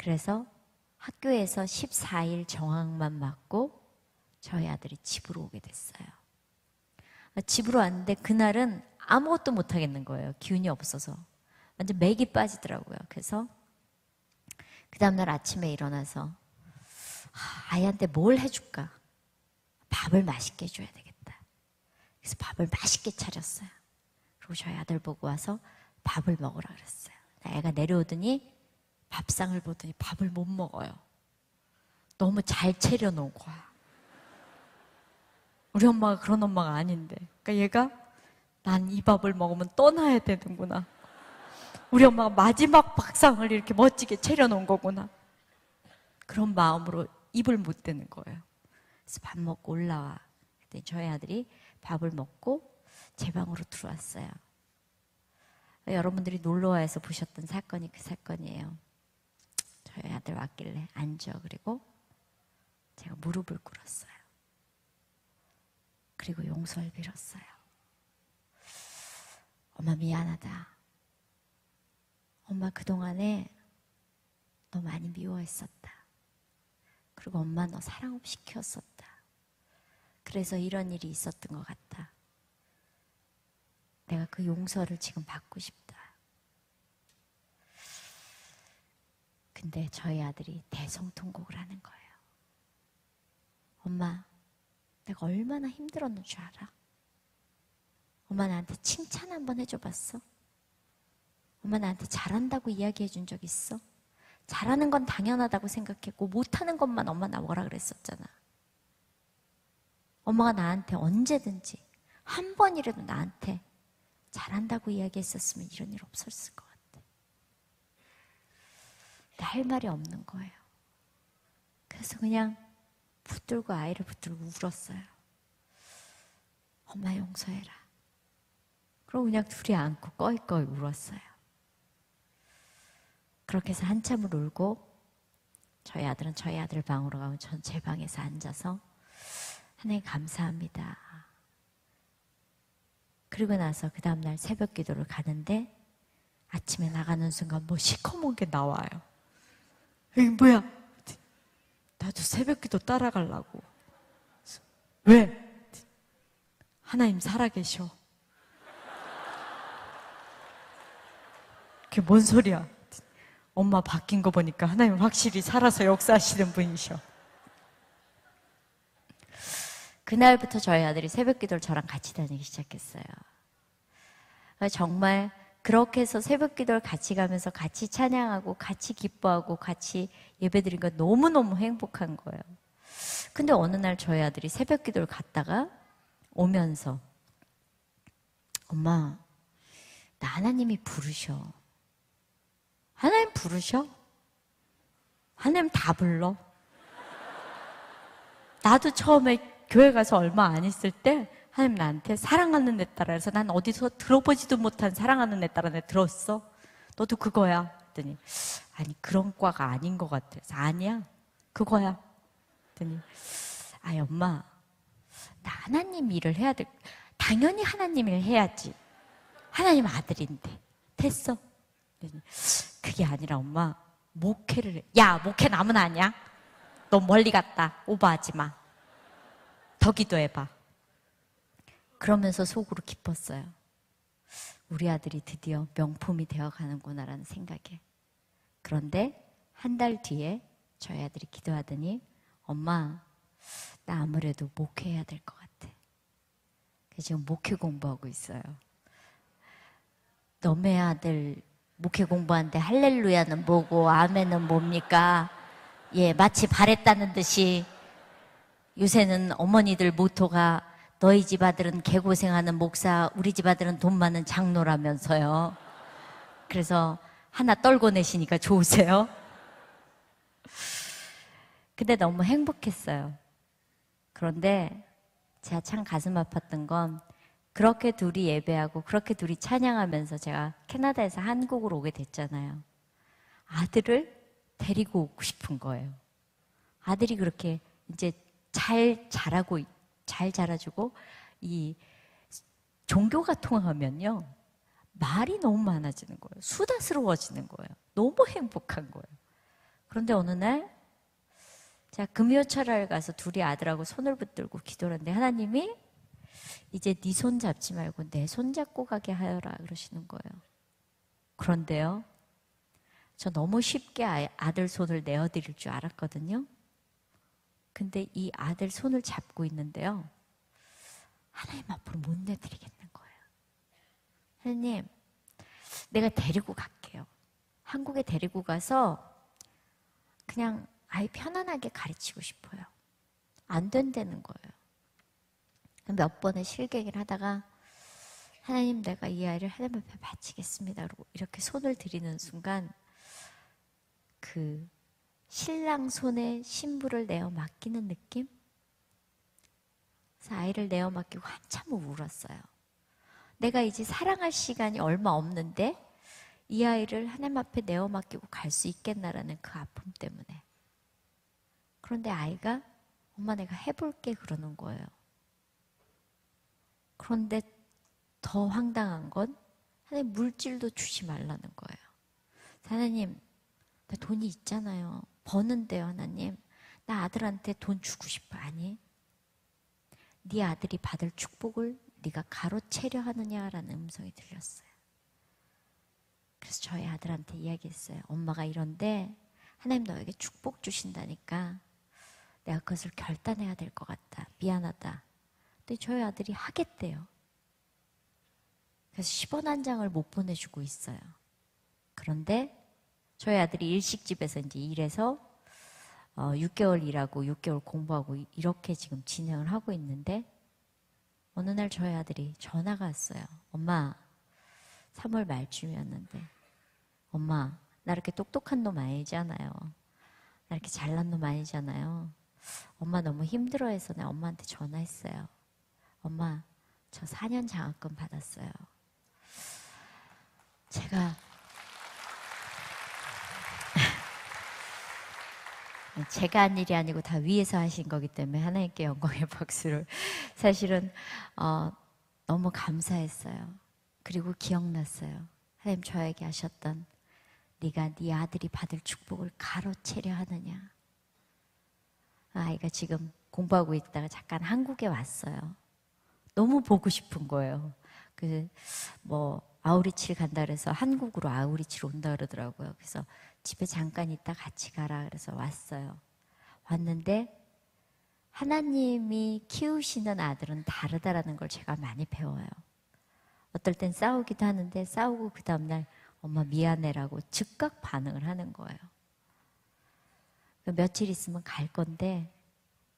그래서 학교에서 14일 정황만 맞고 저희 아들이 집으로 오게 됐어요. 집으로 왔는데 그날은 아무것도 못 하겠는 거예요. 기운이 없어서. 완전 맥이 빠지더라고요. 그래서 그 다음날 아침에 일어나서 아이한테 뭘 해줄까? 밥을 맛있게 해줘야 되겠다. 그래서 밥을 맛있게 차렸어요. 그리고 저희 아들 보고 와서 밥을 먹으라 그랬어요. 애가 내려오더니 밥상을 보더니 밥을 못 먹어요. 너무 잘 차려놓은 거야. 우리 엄마가 그런 엄마가 아닌데. 그러니까 얘가 난 이 밥을 먹으면 떠나야 되는구나. 우리 엄마가 마지막 밥상을 이렇게 멋지게 차려놓은 거구나. 그런 마음으로 입을 못 대는 거예요. 그래서 밥 먹고 올라와. 그때 저희 아들이 밥을 먹고 제 방으로 들어왔어요. 여러분들이 놀러와서 보셨던 사건이 그 사건이에요. 저희 아들 왔길래 앉아 그리고 제가 무릎을 꿇었어요. 그리고 용서를 빌었어요. 엄마 미안하다. 엄마 그동안에 너 많이 미워했었다. 그리고 엄마 너 사랑 없이 키웠었다. 그래서 이런 일이 있었던 것 같다. 내가 그 용서를 지금 받고 싶다. 근데 저희 아들이 대성통곡을 하는 거예요. 엄마, 내가 얼마나 힘들었는 줄 알아? 엄마 나한테 칭찬 한번 해줘 봤어? 엄마 나한테 잘한다고 이야기해 준 적 있어? 잘하는 건 당연하다고 생각했고 못하는 것만 엄마 나오라 그랬었잖아. 엄마가 나한테 언제든지 한 번이라도 나한테 잘한다고 이야기했었으면 이런 일 없었을 것 같아. 할 말이 없는 거예요. 그래서 그냥 붙들고 아이를 붙들고 울었어요. 엄마 용서해라. 그리고 그냥 둘이 안고 꺼이꺼이 울었어요. 그렇게 해서 한참을 울고 저희 아들은 저희 아들 방으로 가면 전 제 방에서 앉아서 하나님 감사합니다. 그리고 나서 그 다음날 새벽 기도를 가는데 아침에 나가는 순간 뭐 시커먼 게 나와요. 이게 뭐야? 나도 새벽 기도 따라가려고. 왜? 하나님 살아계셔. 그게 뭔 소리야? 엄마 바뀐 거 보니까 하나님 확실히 살아서 역사하시는 분이셔. 그날부터 저희 아들이 새벽 기도를 저랑 같이 다니기 시작했어요. 정말 그렇게 해서 새벽 기도를 같이 가면서 같이 찬양하고 같이 기뻐하고 같이 예배 드린 건 너무너무 행복한 거예요. 근데 어느 날 저희 아들이 새벽 기도를 갔다가 오면서 엄마, 나 하나님이 부르셔. 하나님 부르셔? 하나님 다 불러. 나도 처음에 교회 가서 얼마 안 있을 때 하나님 나한테 사랑하는 내 딸아 해서 난 어디서 들어보지도 못한 사랑하는 내 딸아 내 들었어? 너도 그거야? 했더니 아니 그런 과가 아닌 것 같아. 서 아니야 그거야. 했더니 아이 엄마 나 하나님 일을 해야 돼. 당연히 하나님 일 해야지. 하나님 아들인데 됐어. 그게 아니라 엄마 목회를 해. 야 목회 남은 아니야? 너 멀리 갔다 오버하지 마. 더 기도해봐. 그러면서 속으로 기뻤어요. 우리 아들이 드디어 명품이 되어 가는구나라는 생각에. 그런데 한 달 뒤에 저희 아들이 기도하더니 엄마 나 아무래도 목회해야 될 것 같아. 지금 목회 공부하고 있어요. 너네 아들 목회 공부하는데 할렐루야는 뭐고 아멘은 뭡니까? 예, 마치 바랬다는 듯이 요새는 어머니들 모토가 너희 집 아들은 개고생하는 목사, 우리 집 아들은 돈 많은 장로라면서요. 그래서 하나 떨고 내시니까 좋으세요? 근데 너무 행복했어요. 그런데 제가 참 가슴 아팠던 건 그렇게 둘이 예배하고 그렇게 둘이 찬양하면서 제가 캐나다에서 한국으로 오게 됐잖아요. 아들을 데리고 오고 싶은 거예요. 아들이 그렇게 이제 잘 자라고, 잘 자라주고, 이 종교가 통하면요. 말이 너무 많아지는 거예요. 수다스러워지는 거예요. 너무 행복한 거예요. 그런데 어느 날, 제가 금요철을 가서 둘이 아들하고 손을 붙들고 기도를 했는데 하나님이 이제 네 손 잡지 말고 내 손 잡고 가게 하여라 그러시는 거예요. 그런데요. 저 너무 쉽게 아- 아들 손을 내어드릴 줄 알았거든요. 근데 이 아들 손을 잡고 있는데요. 하나님 앞으로 못 내드리겠는 거예요. 하나님, 내가 데리고 갈게요. 한국에 데리고 가서 그냥 아이 편안하게 가르치고 싶어요. 안 된다는 거예요. 몇 번의 실갱이를 하다가 하나님 내가 이 아이를 하나님 앞에 바치겠습니다. 이렇게 손을 들이는 순간 그 신랑 손에 신부를 내어 맡기는 느낌? 그래서 아이를 내어 맡기고 한참을 울었어요. 내가 이제 사랑할 시간이 얼마 없는데 이 아이를 하나님 앞에 내어 맡기고 갈 수 있겠나라는 그 아픔 때문에. 그런데 아이가 엄마 내가 해볼게 그러는 거예요. 그런데 더 황당한 건 하나님 물질도 주지 말라는 거예요. 하나님, 나 돈이 있잖아요. 버는데요, 하나님. 나 아들한테 돈 주고 싶어. 아니. 네 아들이 받을 축복을 네가 가로채려 하느냐라는 음성이 들렸어요. 그래서 저희 아들한테 이야기했어요. 엄마가 이런데 하나님 너에게 축복 주신다니까 내가 그것을 결단해야 될 것 같다. 미안하다. 근데 저희 아들이 하겠대요. 그래서 10원 한 장을 못 보내주고 있어요. 그런데 저희 아들이 일식집에서 이제 일해서 어, 6개월 일하고 6개월 공부하고 이- 이렇게 지금 진행을 하고 있는데 어느 날 저희 아들이 전화가 왔어요. 엄마, 3월 말쯤이었는데 엄마, 나 이렇게 똑똑한 놈 아니잖아요. 나 이렇게 잘난 놈 아니잖아요. 엄마 너무 힘들어해서 내가 엄마한테 전화했어요. 엄마, 저 4년 장학금 받았어요. 제가 제가 한 일이 아니고 다 위에서 하신 거기 때문에 하나님께 영광의 [LAUGHS] 박수를 사실은 어, 너무 감사했어요. 그리고 기억났어요. 하나님 저에게 하셨던 네가 네 아들이 받을 축복을 가로채려 하느냐. 아이가 지금 공부하고 있다가 잠깐 한국에 왔어요. 너무 보고 싶은 거예요. 그 뭐 아우리치를 간다 그래서 한국으로 아우리치로 온다 그러더라고요. 그래서 집에 잠깐 있다 같이 가라 그래서 왔어요. 왔는데 하나님이 키우시는 아들은 다르다라는 걸 제가 많이 배워요. 어떨 땐 싸우기도 하는데 싸우고 그 다음날 엄마 미안해라고 즉각 반응을 하는 거예요. 그 며칠 있으면 갈 건데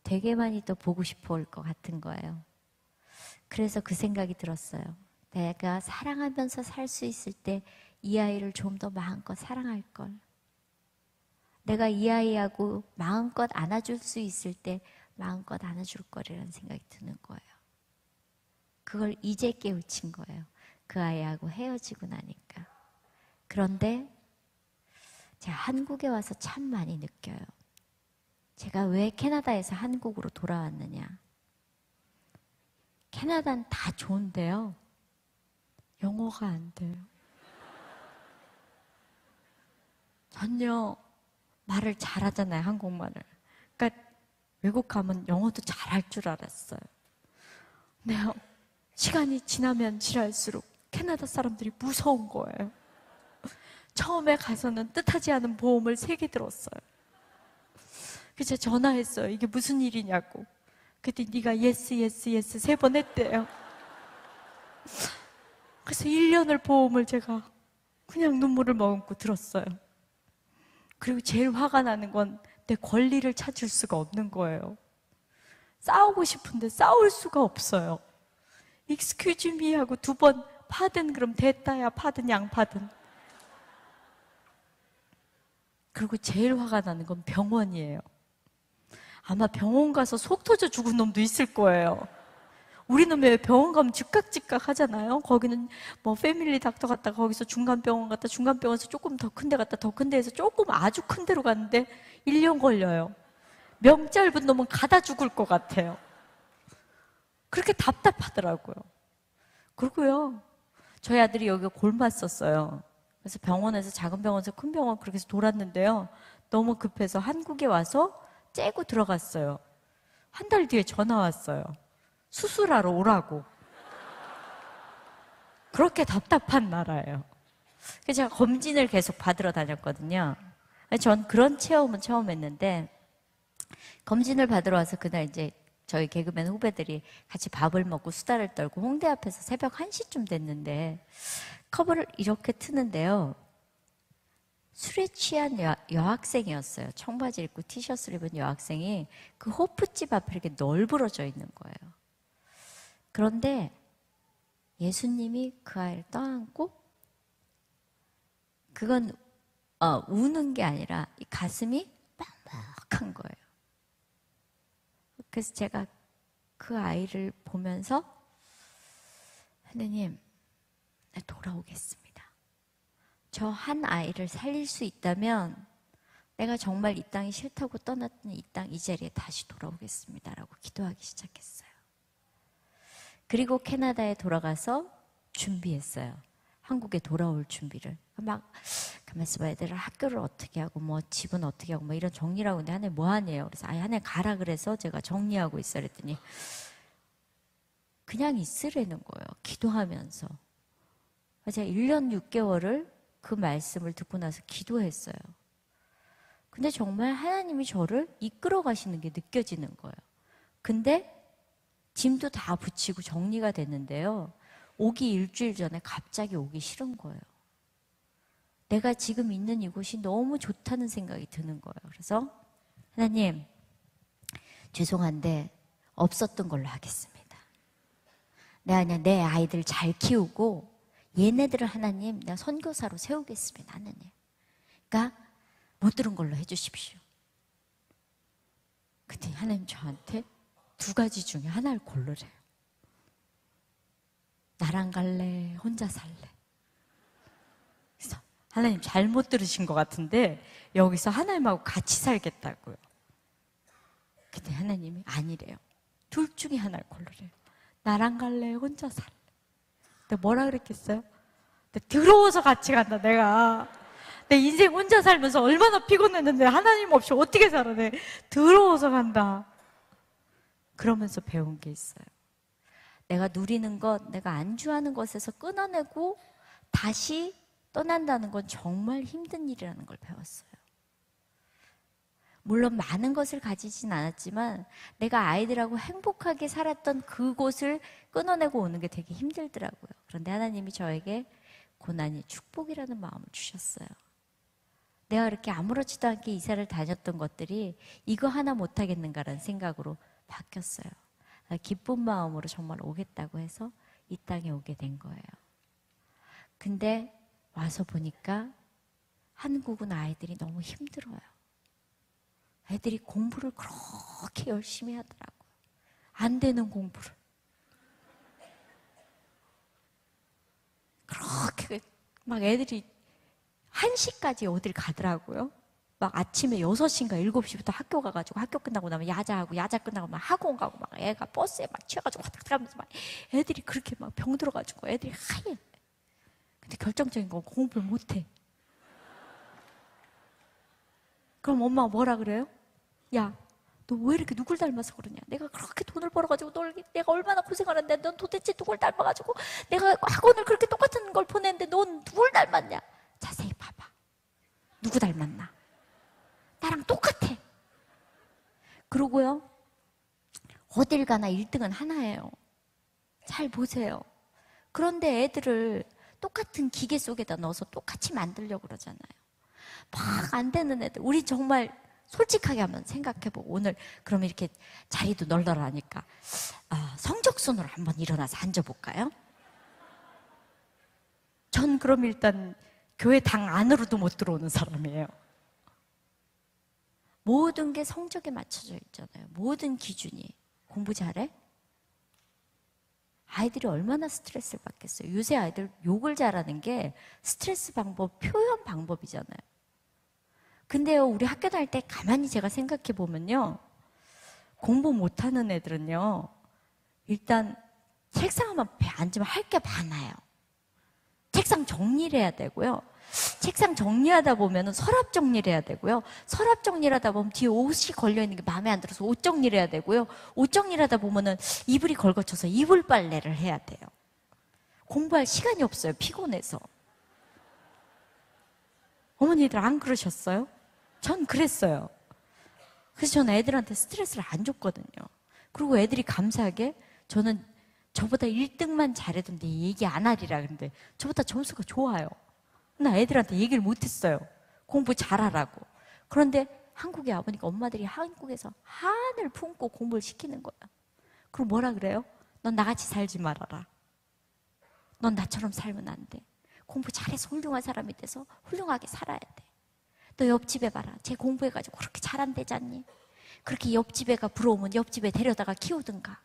되게 많이 또 보고 싶어 올 것 같은 거예요. 그래서 그 생각이 들었어요. 내가 사랑하면서 살 수 있을 때 이 아이를 좀 더 마음껏 사랑할 걸. 내가 이 아이하고 마음껏 안아줄 수 있을 때 마음껏 안아줄 거리라는 생각이 드는 거예요. 그걸 이제 깨우친 거예요. 그 아이하고 헤어지고 나니까. 그런데 제가 한국에 와서 참 많이 느껴요. 제가 왜 캐나다에서 한국으로 돌아왔느냐. 캐나다는 다 좋은데요. 영어가 안 돼요. 전혀 말을 잘하잖아요, 한국말을. 그러니까 외국 가면 영어도 잘할 줄 알았어요. 근데 시간이 지나면 지날수록 캐나다 사람들이 무서운 거예요. 처음에 가서는 뜻하지 않은 보험을 세 개 들었어요. 그래서 전화했어요. 이게 무슨 일이냐고. 그때 네가 yes yes yes 세 번 했대요. 그래서 1년을 보험을 제가 그냥 눈물을 머금고 들었어요. 그리고 제일 화가 나는 건 내 권리를 찾을 수가 없는 거예요. 싸우고 싶은데 싸울 수가 없어요. Excuse me 하고 두 번 파든 그럼 됐다야 파든 양 파든. 그리고 제일 화가 나는 건 병원이에요. 아마 병원 가서 속 터져 죽은 놈도 있을 거예요. 우리는 왜 병원 가면 즉각즉각 하잖아요. 거기는 뭐 패밀리 닥터 갔다 거기서 중간 병원 갔다 중간 병원에서 조금 더 큰 데 갔다 더 큰 데에서 조금 아주 큰 데로 갔는데 1년 걸려요. 명 짧은 놈은 가다 죽을 것 같아요. 그렇게 답답하더라고요. 그리고요. 저희 아들이 여기 골맞었어요. 그래서 병원에서 작은 병원에서 큰 병원 그렇게 해서 돌았는데요. 너무 급해서 한국에 와서 째고 들어갔어요. 한 달 뒤에 전화 왔어요. 수술하러 오라고. 그렇게 답답한 나라예요. 그래서 제가 검진을 계속 받으러 다녔거든요. 전 그런 체험은 처음 했는데, 검진을 받으러 와서 그날 이제 저희 개그맨 후배들이 같이 밥을 먹고 수다를 떨고 홍대 앞에서 새벽 1시쯤 됐는데, 커버를 이렇게 트는데요. 술에 취한 여, 여학생이었어요. 청바지 입고 티셔츠를 입은 여학생이 그 호프집 앞에 이렇게 널브러져 있는 거예요. 그런데 예수님이 그 아이를 떠안고 그건 어, 우는 게 아니라 이 가슴이 빡빡한 거예요. 그래서 제가 그 아이를 보면서 하느님, 돌아오겠습니다. 저 한 아이를 살릴 수 있다면 내가 정말 이 땅이 싫다고 떠났던 이 땅 이 자리에 다시 돌아오겠습니다라고 기도하기 시작했어요. 그리고 캐나다에 돌아가서 준비했어요. 한국에 돌아올 준비를. 막, 가만 있어 봐. 애들을 학교를 어떻게 하고, 뭐, 집은 어떻게 하고, 뭐, 이런 정리를 하고 있는데, 하늘 뭐 하네요. 그래서, 아예 하늘 가라 그래서 제가 정리하고 있어. 그랬더니, 그냥 있으라는 거예요. 기도하면서. 제가 1년 6개월을 그 말씀을 듣고 나서 기도했어요. 근데 정말 하나님이 저를 이끌어 가시는 게 느껴지는 거예요. 근데 짐도 다 붙이고 정리가 됐는데요. 오기 일주일 전에 갑자기 오기 싫은 거예요. 내가 지금 있는 이곳이 너무 좋다는 생각이 드는 거예요. 그래서 하나님, 죄송한데 없었던 걸로 하겠습니다. 내가 그냥 내 아이들 잘 키우고 얘네들을 하나님 내가 선교사로 세우겠습니다. 하나님. 그러니까 못 들은 걸로 해주십시오. 그때 하나님 저한테 두 가지 중에 하나를 고르래요. 나랑 갈래? 혼자 살래? 그래서 하나님 잘못 들으신 것 같은데 여기서 하나님하고 같이 살겠다고요. 근데 하나님이 아니래요. 둘 중에 하나를 고르래요. 나랑 갈래? 혼자 살래? 내가 뭐라 그랬겠어요? 더러워서 같이 간다, 내가. 내 인생 혼자 살면서 얼마나 피곤했는데 하나님 없이 어떻게 살아, 내 더러워서 간다. 그러면서 배운 게 있어요. 내가 누리는 것, 내가 안주하는 것에서 끊어내고 다시 떠난다는 건 정말 힘든 일이라는 걸 배웠어요. 물론 많은 것을 가지진 않았지만 내가 아이들하고 행복하게 살았던 그곳을 끊어내고 오는 게 되게 힘들더라고요. 그런데 하나님이 저에게 고난이 축복이라는 마음을 주셨어요. 내가 이렇게 아무렇지도 않게 이사를 다녔던 것들이 이거 하나 못하겠는가라는 생각으로 바뀌었어요. 기쁜 마음으로 정말 오겠다고 해서 이 땅에 오게 된 거예요. 근데 와서 보니까 한국은 아이들이 너무 힘들어요. 애들이 공부를 그렇게 열심히 하더라고요. 안 되는 공부를. 그렇게 막 애들이 1시까지 어딜 가더라고요. 막 아침에 6시인가 7시부터 학교 가가지고 학교 끝나고 나면 야자하고 야자 끝나고 막 학원 가고 막 애가 버스에 막 취해가지고 갔다 하면서 막 애들이 그렇게 막 병들어가지고 애들이 하얘. 근데 결정적인 건 공부를 못해. 그럼 엄마가 뭐라 그래요? 야, 너 왜 이렇게 누굴 닮아서 그러냐? 내가 그렇게 돈을 벌어가지고 널, 내가 얼마나 고생하는데 넌 도대체 누굴 닮아가지고 내가 학원을 그렇게 똑같은 걸 보냈는데 넌 누굴 닮았냐? 자세히 봐봐. 누구 닮았나? 나랑 똑같아. 그러고요. 어딜 가나 1등은 하나예요. 잘 보세요. 그런데 애들을 똑같은 기계 속에다 넣어서 똑같이 만들려고 그러잖아요. 막 안 되는 애들. 우리 정말 솔직하게 한번 생각해보고 오늘 그럼 이렇게 자리도 널널하니까 아, 성적순으로 한번 일어나서 앉아볼까요? 전 그럼 일단 교회 당 안으로도 못 들어오는 사람이에요. 모든 게 성적에 맞춰져 있잖아요. 모든 기준이. 공부 잘해? 아이들이 얼마나 스트레스를 받겠어요. 요새 아이들 욕을 잘하는 게 스트레스 방법, 표현 방법이잖아요. 근데요, 우리 학교 다닐 때 가만히 제가 생각해 보면요. 공부 못하는 애들은요, 일단 책상 앞에 앉으면 할 게 많아요. 책상 정리를 해야 되고요. 책상 정리하다 보면 서랍 정리를 해야 되고요. 서랍 정리를 하다 보면 뒤에 옷이 걸려있는 게 마음에 안 들어서 옷 정리를 해야 되고요. 옷 정리를 하다 보면은 이불이 걸거쳐서 이불 빨래를 해야 돼요. 공부할 시간이 없어요. 피곤해서. 어머니들 안 그러셨어요? 전 그랬어요. 그래서 저는 애들한테 스트레스를 안 줬거든요. 그리고 애들이 감사하게 저는 저보다 1등만 잘해도 내 얘기 안 하리라 그런데 저보다 점수가 좋아요. 나 애들한테 얘기를 못했어요. 공부 잘하라고. 그런데 한국의 아버니까 엄마들이 한국에서 한을 품고 공부를 시키는 거야. 그럼 뭐라 그래요? 넌 나같이 살지 말아라. 넌 나처럼 살면 안 돼. 공부 잘해서 훌륭한 사람이 돼서 훌륭하게 살아야 돼. 너 옆집에 봐라. 쟤 공부해가지고 그렇게 잘한대잖니? 그렇게 옆집애가 부러우면 옆집에 데려다가 키우든가.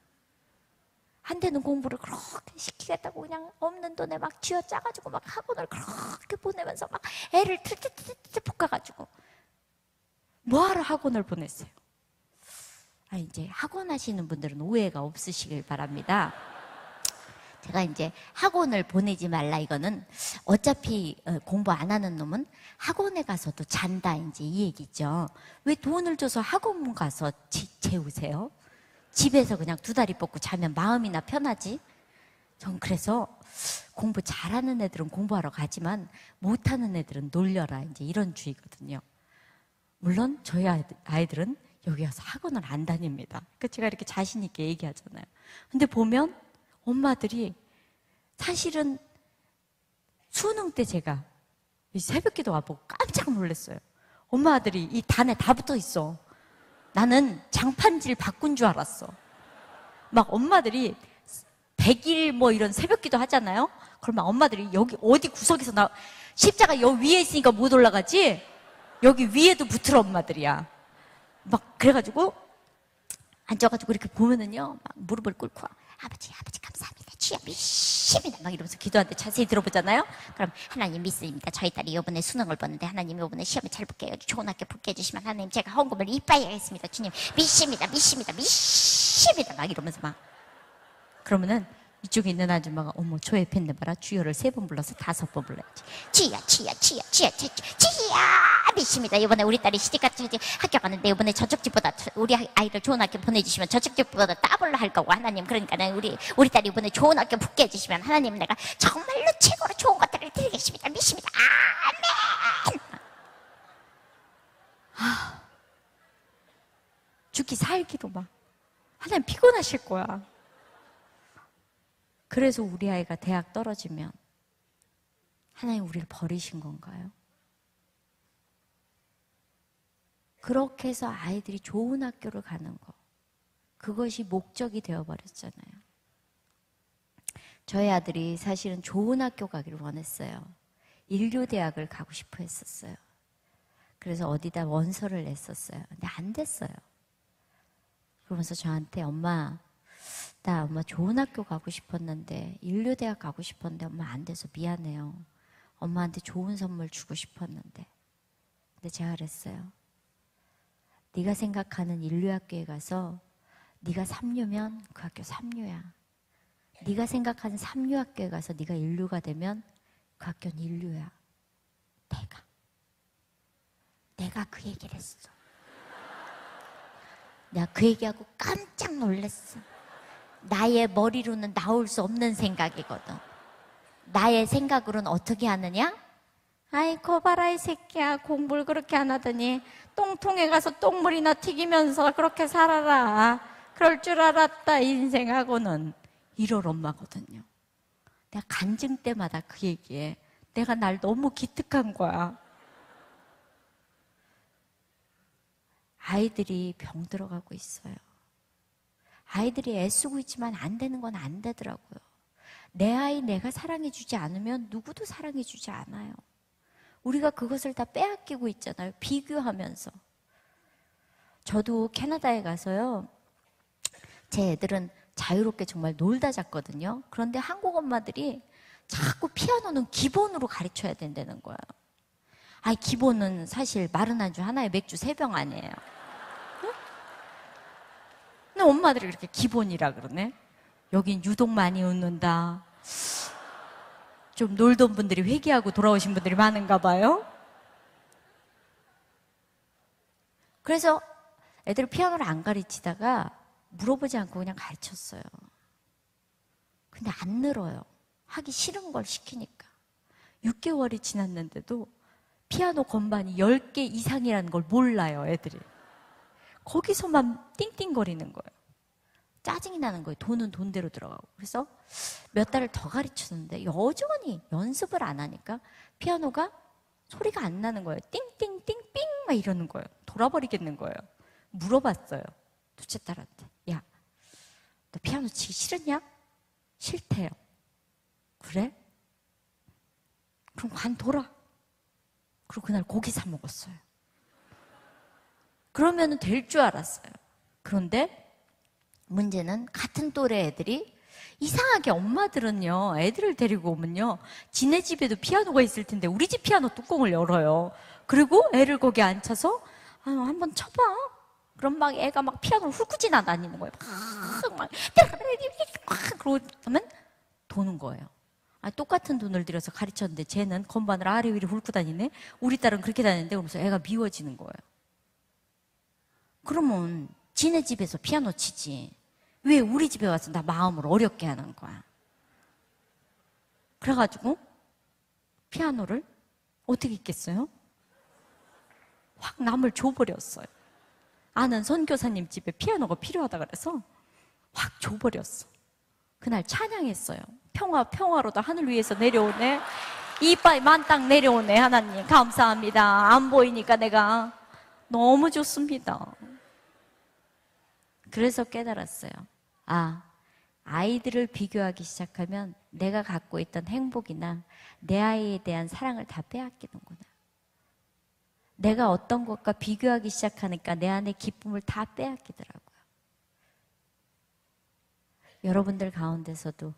한때는 공부를 그렇게 시키겠다고 그냥 없는 돈에 막 쥐어짜가지고 막 학원을 그렇게 보내면서 막 애를 틀틀틀틀 볶아가지고 뭐하러 학원을 보냈어요? 아, 이제 학원 하시는 분들은 오해가 없으시길 바랍니다. 제가 이제 학원을 보내지 말라 이거는 어차피 어, 공부 안 하는 놈은 학원에 가서도 잔다 이제 이 얘기죠. 왜 돈을 줘서 학원 가서 지, 재우세요? 집에서 그냥 두 다리 뻗고 자면 마음이나 편하지? 전 그래서 공부 잘하는 애들은 공부하러 가지만 못하는 애들은 놀려라. 이제 이런 주의거든요. 물론 저희 아이들, 은 여기 와서 학원을 안 다닙니다. 그 제가 이렇게 자신 있게 얘기하잖아요. 근데 보면 엄마들이 사실은 수능 때 제가 새벽기도 와보고 깜짝 놀랐어요. 엄마 아들이 이 단에 다 붙어 있어. 나는 장판지를 바꾼 줄 알았어. 막 엄마들이 100일 뭐 이런 새벽 기도 하잖아요? 그러면 엄마들이 여기 어디 구석에서 나, 십자가 여기 위에 있으니까 못 올라가지? 여기 위에도 붙을 엄마들이야. 막 그래가지고 앉아가지고 이렇게 보면은요, 막 무릎을 꿇고 아버지, 아버지 감사합니다. 믿 습니다. 막 이러면서 기도하는데 자세히 들어보잖아요. 그럼 하나님 믿습니다. 저희 딸이 이번에 수능을 보는데 하나님 이번에 시험에 잘 볼게요. 좋은 학교 붙게 해주시면 하나님 제가 헌금을 이빠이 하겠습니다. 주님 믿습니다. 믿습니다. 믿습니다. 막 이러면서 막 그러면은 이쪽에 있는 아줌마가 어머 저 옆에 있는 봐라. 주여를 세 번 불러서 다섯 번 불러야지. 주여 주여 주여 주여 주여 주여 믿습니다. 이번에 우리 딸이 시집가서 학교 가는데 이번에 저쪽 집보다 우리 아이를 좋은 학교 보내주시면 저쪽 집보다 더블로 할 거고 하나님. 그러니까는 우리 우리 딸이 이번에 좋은 학교 붙게 해주시면 하나님 내가 정말로 최고로 좋은 것들을 드리겠습니다. 믿습니다. 아멘. 아, 죽기 살기로 막. 하나님 피곤하실 거야 그래서 우리 아이가 대학 떨어지면 하나님 우리를 버리신 건가요? 그렇게 해서 아이들이 좋은 학교를 가는 거. 그것이 목적이 되어버렸잖아요. 저희 아들이 사실은 좋은 학교 가기를 원했어요. 인류대학을 가고 싶어 했었어요. 그래서 어디다 원서를 냈었어요. 근데 안 됐어요. 그러면서 저한테 엄마, 나 엄마 좋은 학교 가고 싶었는데 인류대학 가고 싶었는데 엄마 안 돼서 미안해요. 엄마한테 좋은 선물 주고 싶었는데. 근데 제가 그랬어요. 네가 생각하는 인류학교에 가서 네가 삼류면 그 학교 삼류야. 네가 생각하는 삼류학교에 가서 네가 인류가 되면 그 학교는 인류야. 내가. 내가 그 얘기를 했어. 내가 그 얘기하고 깜짝 놀랐어. 나의 머리로는 나올 수 없는 생각이거든. 나의 생각으로는 어떻게 하느냐? 아이, 거봐라, 이 새끼야. 공부를 그렇게 안 하더니 똥통에 가서 똥물이나 튀기면서 그렇게 살아라. 그럴 줄 알았다, 인생하고는. 이럴 엄마거든요. 내가 간증 때마다 그 얘기에 내가 날 너무 기특한 거야. 아이들이 병 들어가고 있어요. 아이들이 애쓰고 있지만 안 되는 건 안 되더라고요. 내 아이 내가 사랑해주지 않으면 누구도 사랑해주지 않아요. 우리가 그것을 다 빼앗기고 있잖아요. 비교하면서. 저도 캐나다에 가서요. 제 애들은 자유롭게 정말 놀다 잤거든요. 그런데 한국 엄마들이 자꾸 피아노는 기본으로 가르쳐야 된다는 거예요. 아이, 기본은 사실 마른 안주 하나에 맥주 세 병 아니에요. 응? 근데 엄마들이 그렇게 기본이라 그러네. 여긴 유독 많이 웃는다. 좀 놀던 분들이 회개하고 돌아오신 분들이 많은가 봐요. 그래서 애들 피아노를 안 가르치다가 물어보지 않고 그냥 가르쳤어요. 근데 안 늘어요. 하기 싫은 걸 시키니까. 6개월이 지났는데도 피아노 건반이 10개 이상이라는 걸 몰라요, 애들이. 거기서만 띵띵거리는 거예요. 짜증이 나는 거예요. 돈은 돈대로 들어가고. 그래서 몇 달을 더 가르쳤는데 여전히 연습을 안 하니까 피아노가 소리가 안 나는 거예요. 띵띵띵 삥 막 이러는 거예요. 돌아버리겠는 거예요. 물어봤어요. 둘째 딸한테. 야, 너 피아노 치기 싫었냐? 싫대요. 그래? 그럼 관 돌아. 그리고 그날 고기 사 먹었어요. 그러면 될 줄 알았어요. 그런데 문제는 같은 또래 애들이 이상하게 엄마들은요, 애들을 데리고 오면요, 지네 집에도 피아노가 있을 텐데 우리 집 피아노 뚜껑을 열어요. 그리고 애를 거기 앉혀서 아유, 한번 쳐봐. 그럼 막 애가 막 피아노를 훑고 지나 다니는 거예요. 막, 막, 그러고 하면 도는 거예요. 아, 똑같은 돈을 들여서 가르쳤는데 쟤는 건반을 아래 위로 훑고 다니네? 우리 딸은 그렇게 다니는데 그러면서 애가 미워지는 거예요. 그러면 지네 집에서 피아노 치지. 왜 우리 집에 와서 나 마음을 어렵게 하는 거야? 그래가지고 피아노를 어떻게 있겠어요? 확 남을 줘버렸어요. 아는 선교사님 집에 피아노가 필요하다 그래서 확 줘버렸어. 그날 찬양했어요. 평화, 평화로다 하늘 위에서 내려오네. 이빨 만땅 내려오네, 하나님. 감사합니다. 안 보이니까 내가 너무 좋습니다. 그래서 깨달았어요. 아, 아이들을 비교하기 시작하면 내가 갖고 있던 행복이나 내 아이에 대한 사랑을 다 빼앗기는구나. 내가 어떤 것과 비교하기 시작하니까 내 안에 기쁨을 다 빼앗기더라고요. 여러분들 가운데서도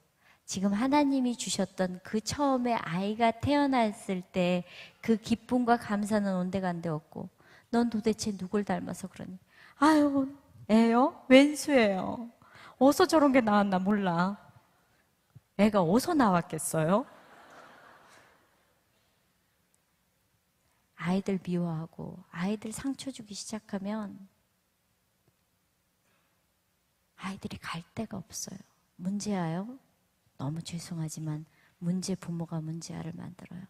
지금 하나님이 주셨던 그 처음에 아이가 태어났을 때 그 기쁨과 감사는 온데간데 없고 넌 도대체 누굴 닮아서 그러니? 아유, 애요? 왼수예요. 어서 저런 게 나왔나 몰라. 애가 어서 나왔겠어요? 아이들 미워하고 아이들 상처 주기 시작하면 아이들이 갈 데가 없어요. 문제아요? 너무 죄송하지만 문제 부모가 문제아를 만들어요.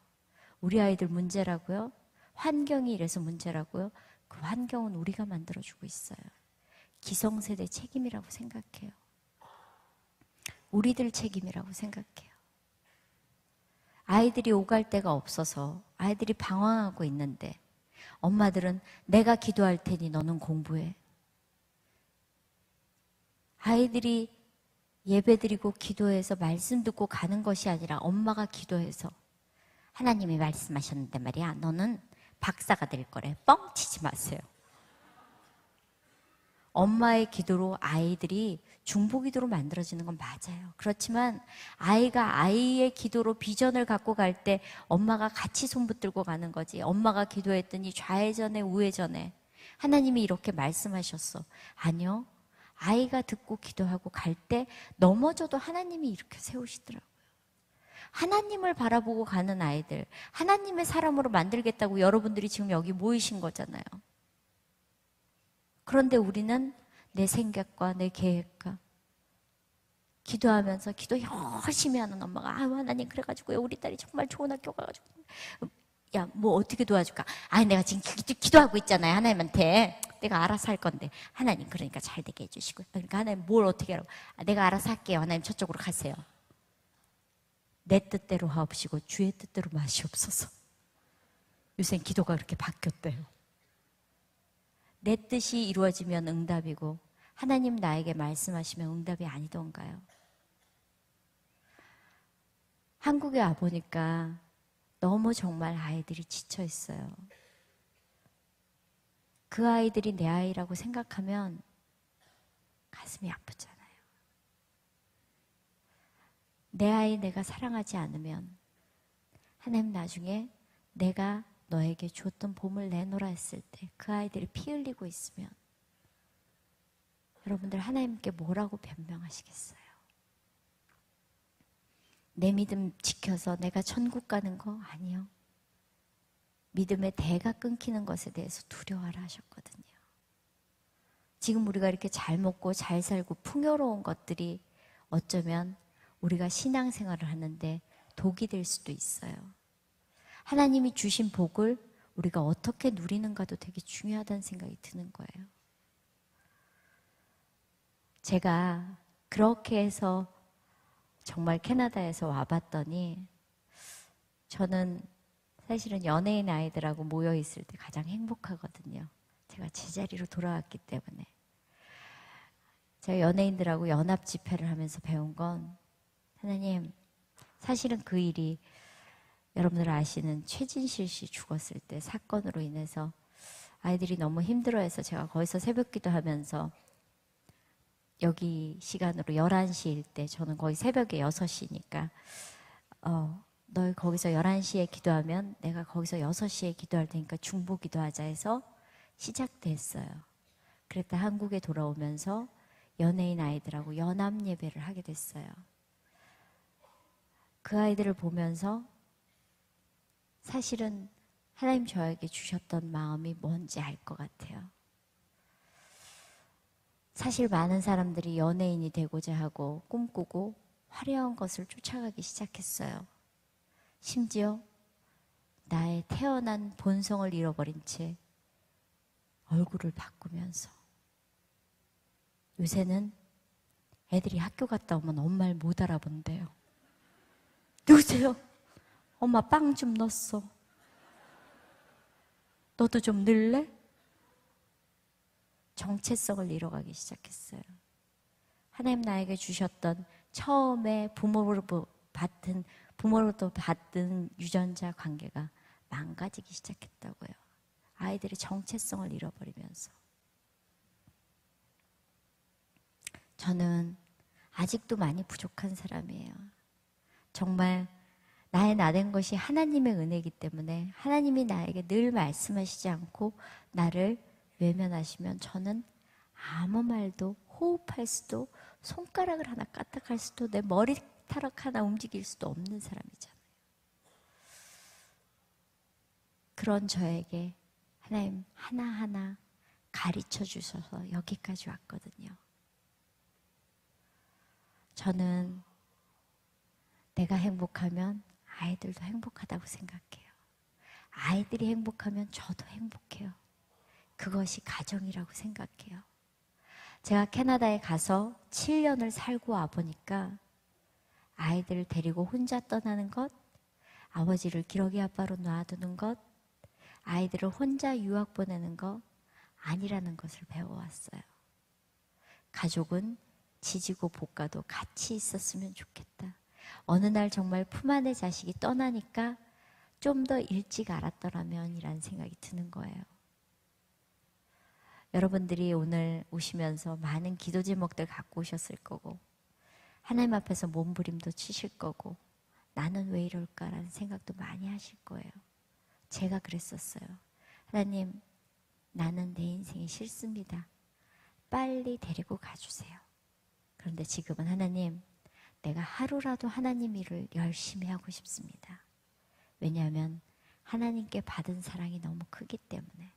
우리 아이들 문제라고요? 환경이 이래서 문제라고요? 그 환경은 우리가 만들어주고 있어요. 기성세대 책임이라고 생각해요. 우리들 책임이라고 생각해요. 아이들이 오갈 데가 없어서 아이들이 방황하고 있는데 엄마들은 내가 기도할 테니 너는 공부해. 아이들이 예배 드리고 기도해서 말씀 듣고 가는 것이 아니라 엄마가 기도해서 하나님이 말씀하셨는데 말이야. 너는 박사가 될 거래. 뻥치지 마세요. 엄마의 기도로 아이들이 중보 기도로 만들어지는 건 맞아요. 그렇지만 아이가 아이의 기도로 비전을 갖고 갈 때 엄마가 같이 손 붙들고 가는 거지. 엄마가 기도했더니 좌회전에 우회전에 하나님이 이렇게 말씀하셨어. 아니요. 아이가 듣고 기도하고 갈 때 넘어져도 하나님이 이렇게 세우시더라고요. 하나님을 바라보고 가는 아이들, 하나님의 사람으로 만들겠다고 여러분들이 지금 여기 모이신 거잖아요. 그런데 우리는 내 생각과 내 계획과 기도하면서 기도 열심히 하는 엄마가 아 하나님 그래가지고 우리 딸이 정말 좋은 학교 가가지고. 야 뭐 어떻게 도와줄까? 아 내가 지금 기도, 하고 있잖아요 하나님한테. 내가 알아서 할 건데. 하나님 그러니까 잘 되게 해주시고. 그러니까 하나님 뭘 어떻게 하라고. 아, 내가 알아서 할게요. 하나님 저쪽으로 가세요. 내 뜻대로 하옵시고 주의 뜻대로 마시옵소서. 요새 기도가 그렇게 바뀌었대요 내 뜻이 이루어지면 응답이고 하나님 나에게 말씀하시면 응답이 아니던가요? 한국에 와보니까 너무 정말 아이들이 지쳐 있어요. 그 아이들이 내 아이라고 생각하면 가슴이 아프잖아요. 내 아이 내가 사랑하지 않으면 하나님 나중에 내가 너에게 줬던 봄을 내놓으라 했을 때 그 아이들이 피 흘리고 있으면 여러분들 하나님께 뭐라고 변명하시겠어요? 내 믿음 지켜서 내가 천국 가는 거 아니요. 믿음의 대가 끊기는 것에 대해서 두려워하라 하셨거든요. 지금 우리가 이렇게 잘 먹고 잘 살고 풍요로운 것들이 어쩌면 우리가 신앙생활을 하는데 독이 될 수도 있어요. 하나님이 주신 복을 우리가 어떻게 누리는가도 되게 중요하다는 생각이 드는 거예요. 제가 그렇게 해서 정말 캐나다에서 와봤더니 저는 사실은 연예인 아이들하고 모여 있을 때 가장 행복하거든요. 제가 제자리로 돌아왔기 때문에. 제가 연예인들하고 연합 집회를 하면서 배운 건 하나님, 사실은 그 일이 여러분들 아시는 최진실 씨 죽었을 때 사건으로 인해서 아이들이 너무 힘들어해서 제가 거기서 새벽 기도하면서 여기 시간으로 11시일 때 저는 거의 새벽에 6시니까 어, 너 거기서 11시에 기도하면 내가 거기서 6시에 기도할 테니까 중보 기도하자 해서 시작됐어요. 그랬다 한국에 돌아오면서 연예인 아이들하고 연합 예배를 하게 됐어요. 그 아이들을 보면서 사실은 하나님 저에게 주셨던 마음이 뭔지 알 것 같아요. 사실 많은 사람들이 연예인이 되고자 하고 꿈꾸고 화려한 것을 쫓아가기 시작했어요. 심지어 나의 태어난 본성을 잃어버린 채 얼굴을 바꾸면서 요새는 애들이 학교 갔다 오면 엄마를 못 알아본대요. 누구세요? 엄마 빵 좀 넣었어. 너도 좀 넣을래? 정체성을 잃어가기 시작했어요. 하나님 나에게 주셨던 처음에 부모로부터 받은 부모로부터 받은 유전자 관계가 망가지기 시작했다고요. 아이들의 정체성을 잃어버리면서 저는 아직도 많이 부족한 사람이에요. 정말 나의 나된 것이 하나님의 은혜이기 때문에 하나님이 나에게 늘 말씀하시지 않고 나를 외면하시면 저는 아무 말도 호흡할 수도 손가락을 하나 까딱할 수도 내 머리 타락 하나 움직일 수도 없는 사람이잖아요. 그런 저에게 하나님 하나하나 가르쳐 주셔서 여기까지 왔거든요. 저는 내가 행복하면 아이들도 행복하다고 생각해요. 아이들이 행복하면 저도 행복해요. 그것이 가정이라고 생각해요. 제가 캐나다에 가서 7년을 살고 와보니까 아이들을 데리고 혼자 떠나는 것, 아버지를 기러기 아빠로 놔두는 것, 아이들을 혼자 유학 보내는 것 아니라는 것을 배워왔어요. 가족은 지지고 볶아도 같이 있었으면 좋겠다. 어느 날 정말 품 안의 자식이 떠나니까 좀 더 일찍 알았더라면이라는 생각이 드는 거예요. 여러분들이 오늘 오시면서 많은 기도 제목들 갖고 오셨을 거고, 하나님 앞에서 몸부림도 치실 거고, 나는 왜 이럴까라는 생각도 많이 하실 거예요. 제가 그랬었어요. 하나님, 나는 내 인생이 싫습니다. 빨리 데리고 가주세요. 그런데 지금은 하나님, 내가 하루라도 하나님 일을 열심히 하고 싶습니다. 왜냐하면 하나님께 받은 사랑이 너무 크기 때문에.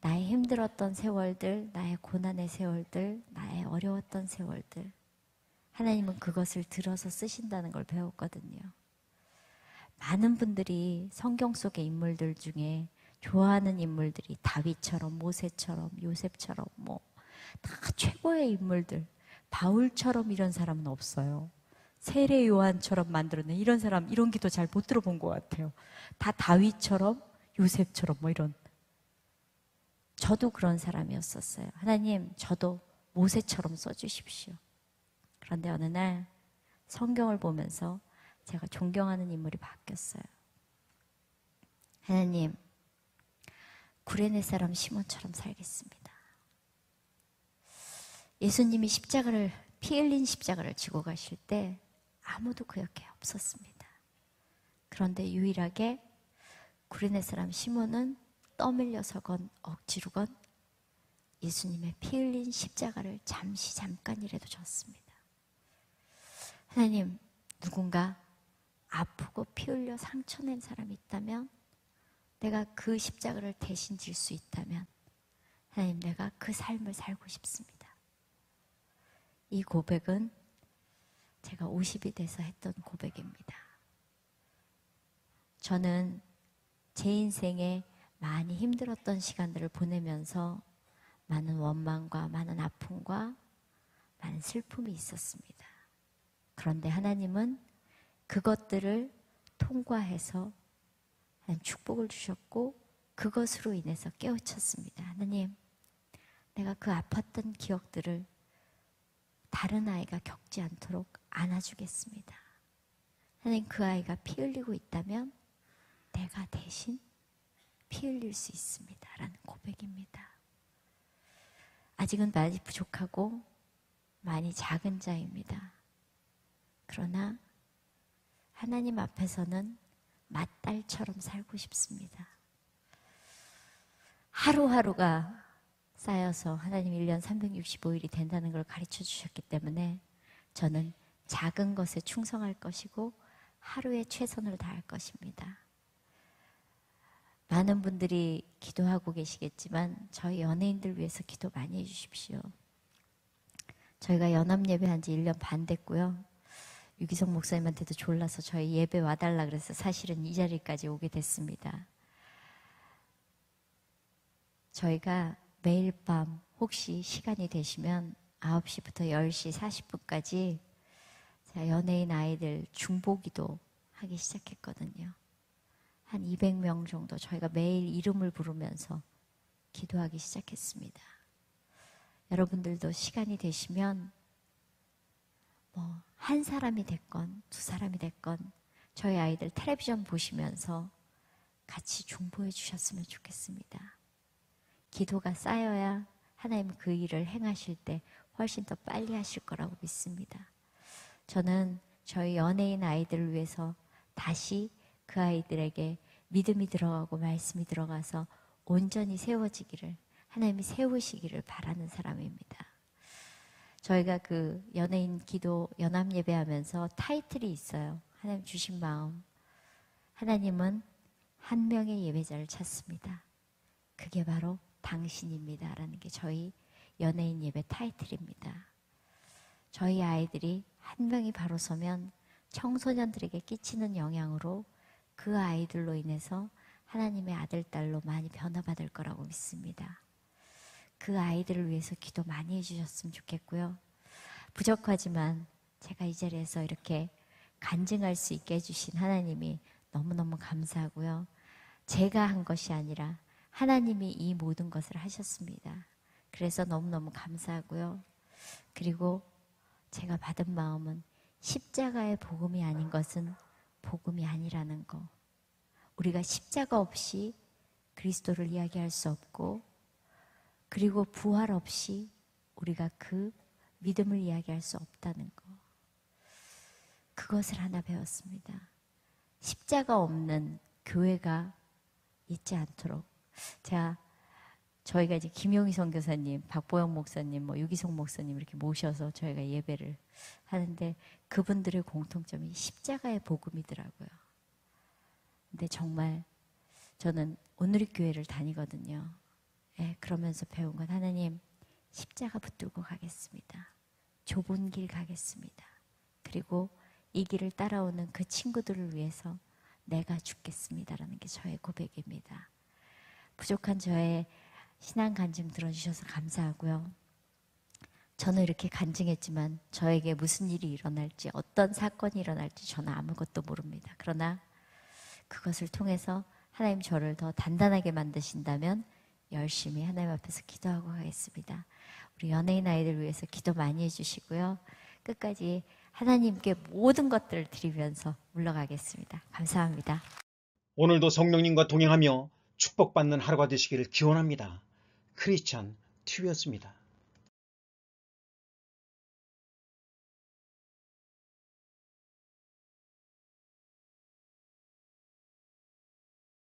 나의 힘들었던 세월들, 나의 고난의 세월들, 나의 어려웠던 세월들. 하나님은 그것을 들어서 쓰신다는 걸 배웠거든요. 많은 분들이 성경 속의 인물들 중에 좋아하는 인물들이 다윗처럼, 모세처럼, 요셉처럼, 뭐, 다 최고의 인물들. 바울처럼 이런 사람은 없어요. 세례 요한처럼 만들어낸 이런 사람, 이런 기도 잘 못 들어본 것 같아요. 다 다윗처럼, 요셉처럼 뭐 이런. 저도 그런 사람이었었어요. 하나님, 저도 모세처럼 써주십시오. 그런데 어느 날 성경을 보면서 제가 존경하는 인물이 바뀌었어요. 하나님, 구레네 사람 시몬처럼 살겠습니다. 예수님이 십자가를 피 흘린 십자가를 지고 가실 때 아무도 그 옆에 없었습니다. 그런데 유일하게 구레네 사람 시몬은 떠밀려서건 억지로건 예수님의 피 흘린 십자가를 잠시 잠깐이라도 졌습니다. 하나님, 누군가 아프고 피 흘려 상처낸 사람이 있다면 내가 그 십자가를 대신 질 수 있다면 하나님 내가 그 삶을 살고 싶습니다. 이 고백은 제가 50이 돼서 했던 고백입니다. 저는 제 인생에 많이 힘들었던 시간들을 보내면서 많은 원망과 많은 아픔과 많은 슬픔이 있었습니다. 그런데 하나님은 그것들을 통과해서 축복을 주셨고 그것으로 인해서 깨우쳤습니다. 하나님, 내가 그 아팠던 기억들을 다른 아이가 겪지 않도록 안아주겠습니다. 하나님, 그 아이가 피 흘리고 있다면 내가 대신 피 흘릴 수 있습니다. 라는 고백입니다. 아직은 많이 부족하고 많이 작은 자입니다. 그러나 하나님 앞에서는 맏딸처럼 살고 싶습니다. 하루하루가 쌓여서 하나님 1년 365일이 된다는 걸 가르쳐 주셨기 때문에 저는 작은 것에 충성할 것이고 하루에 최선을 다할 것입니다. 많은 분들이 기도하고 계시겠지만 저희 연예인들 위해서 기도 많이 해주십시오. 저희가 연합 예배 한 지 1년 반 됐고요. 유기성 목사님한테도 졸라서 저희 예배 와달라 그래서 사실은 이 자리까지 오게 됐습니다. 저희가 매일 밤 혹시 시간이 되시면 9시부터 10시 40분까지 제가 연예인 아이들 중보기도 하기 시작했거든요. 한 200명 정도 저희가 매일 이름을 부르면서 기도하기 시작했습니다. 여러분들도 시간이 되시면 뭐 한 사람이 됐건 두 사람이 됐건 저희 아이들 텔레비전 보시면서 같이 중보해 주셨으면 좋겠습니다. 기도가 쌓여야 하나님 그 일을 행하실 때 훨씬 더 빨리 하실 거라고 믿습니다. 저는 저희 연예인 아이들을 위해서 다시 그 아이들에게 믿음이 들어가고 말씀이 들어가서 온전히 세워지기를 하나님이 세우시기를 바라는 사람입니다. 저희가 그 연예인 기도 연합 예배하면서 타이틀이 있어요. 하나님 주신 마음. 하나님은 한 명의 예배자를 찾습니다. 그게 바로 당신입니다라는 게 저희 연예인 예배 타이틀입니다. 저희 아이들이 한 명이 바로 서면 청소년들에게 끼치는 영향으로 그 아이들로 인해서 하나님의 아들, 딸로 많이 변화받을 거라고 믿습니다. 그 아이들을 위해서 기도 많이 해주셨으면 좋겠고요. 부족하지만 제가 이 자리에서 이렇게 간증할 수 있게 해주신 하나님이 너무너무 감사하고요. 제가 한 것이 아니라 하나님이 이 모든 것을 하셨습니다. 그래서 너무너무 감사하고요. 그리고 제가 받은 마음은 십자가의 복음이 아닌 것은 복음이 아니라는 거. 우리가 십자가 없이 그리스도를 이야기할 수 없고, 그리고 부활 없이 우리가 그 믿음을 이야기할 수 없다는 거. 그것을 하나 배웠습니다. 십자가 없는 교회가 있지 않도록. 제가 저희가 이제 김용희 선교사님, 박보영 목사님, 뭐 유기성 목사님 이렇게 모셔서 저희가 예배를 하는데 그분들의 공통점이 십자가의 복음이더라고요. 근데 정말 저는 오늘의 교회를 다니거든요. 예, 그러면서 배운 건 하나님 십자가 붙들고 가겠습니다. 좁은 길 가겠습니다. 그리고 이 길을 따라오는 그 친구들을 위해서 내가 죽겠습니다라는 게 저의 고백입니다. 부족한 저의 신앙 간증 들어주셔서 감사하고요. 저는 이렇게 간증했지만 저에게 무슨 일이 일어날지 어떤 사건이 일어날지 저는 아무것도 모릅니다. 그러나 그것을 통해서 하나님 저를 더 단단하게 만드신다면 열심히 하나님 앞에서 기도하고 가겠습니다. 우리 연예인 아이들 위해서 기도 많이 해주시고요. 끝까지 하나님께 모든 것들을 드리면서 물러가겠습니다. 감사합니다. 오늘도 성령님과 동행하며 축복받는 하루가 되시기를 기원합니다. 크리스찬 튜였습니다.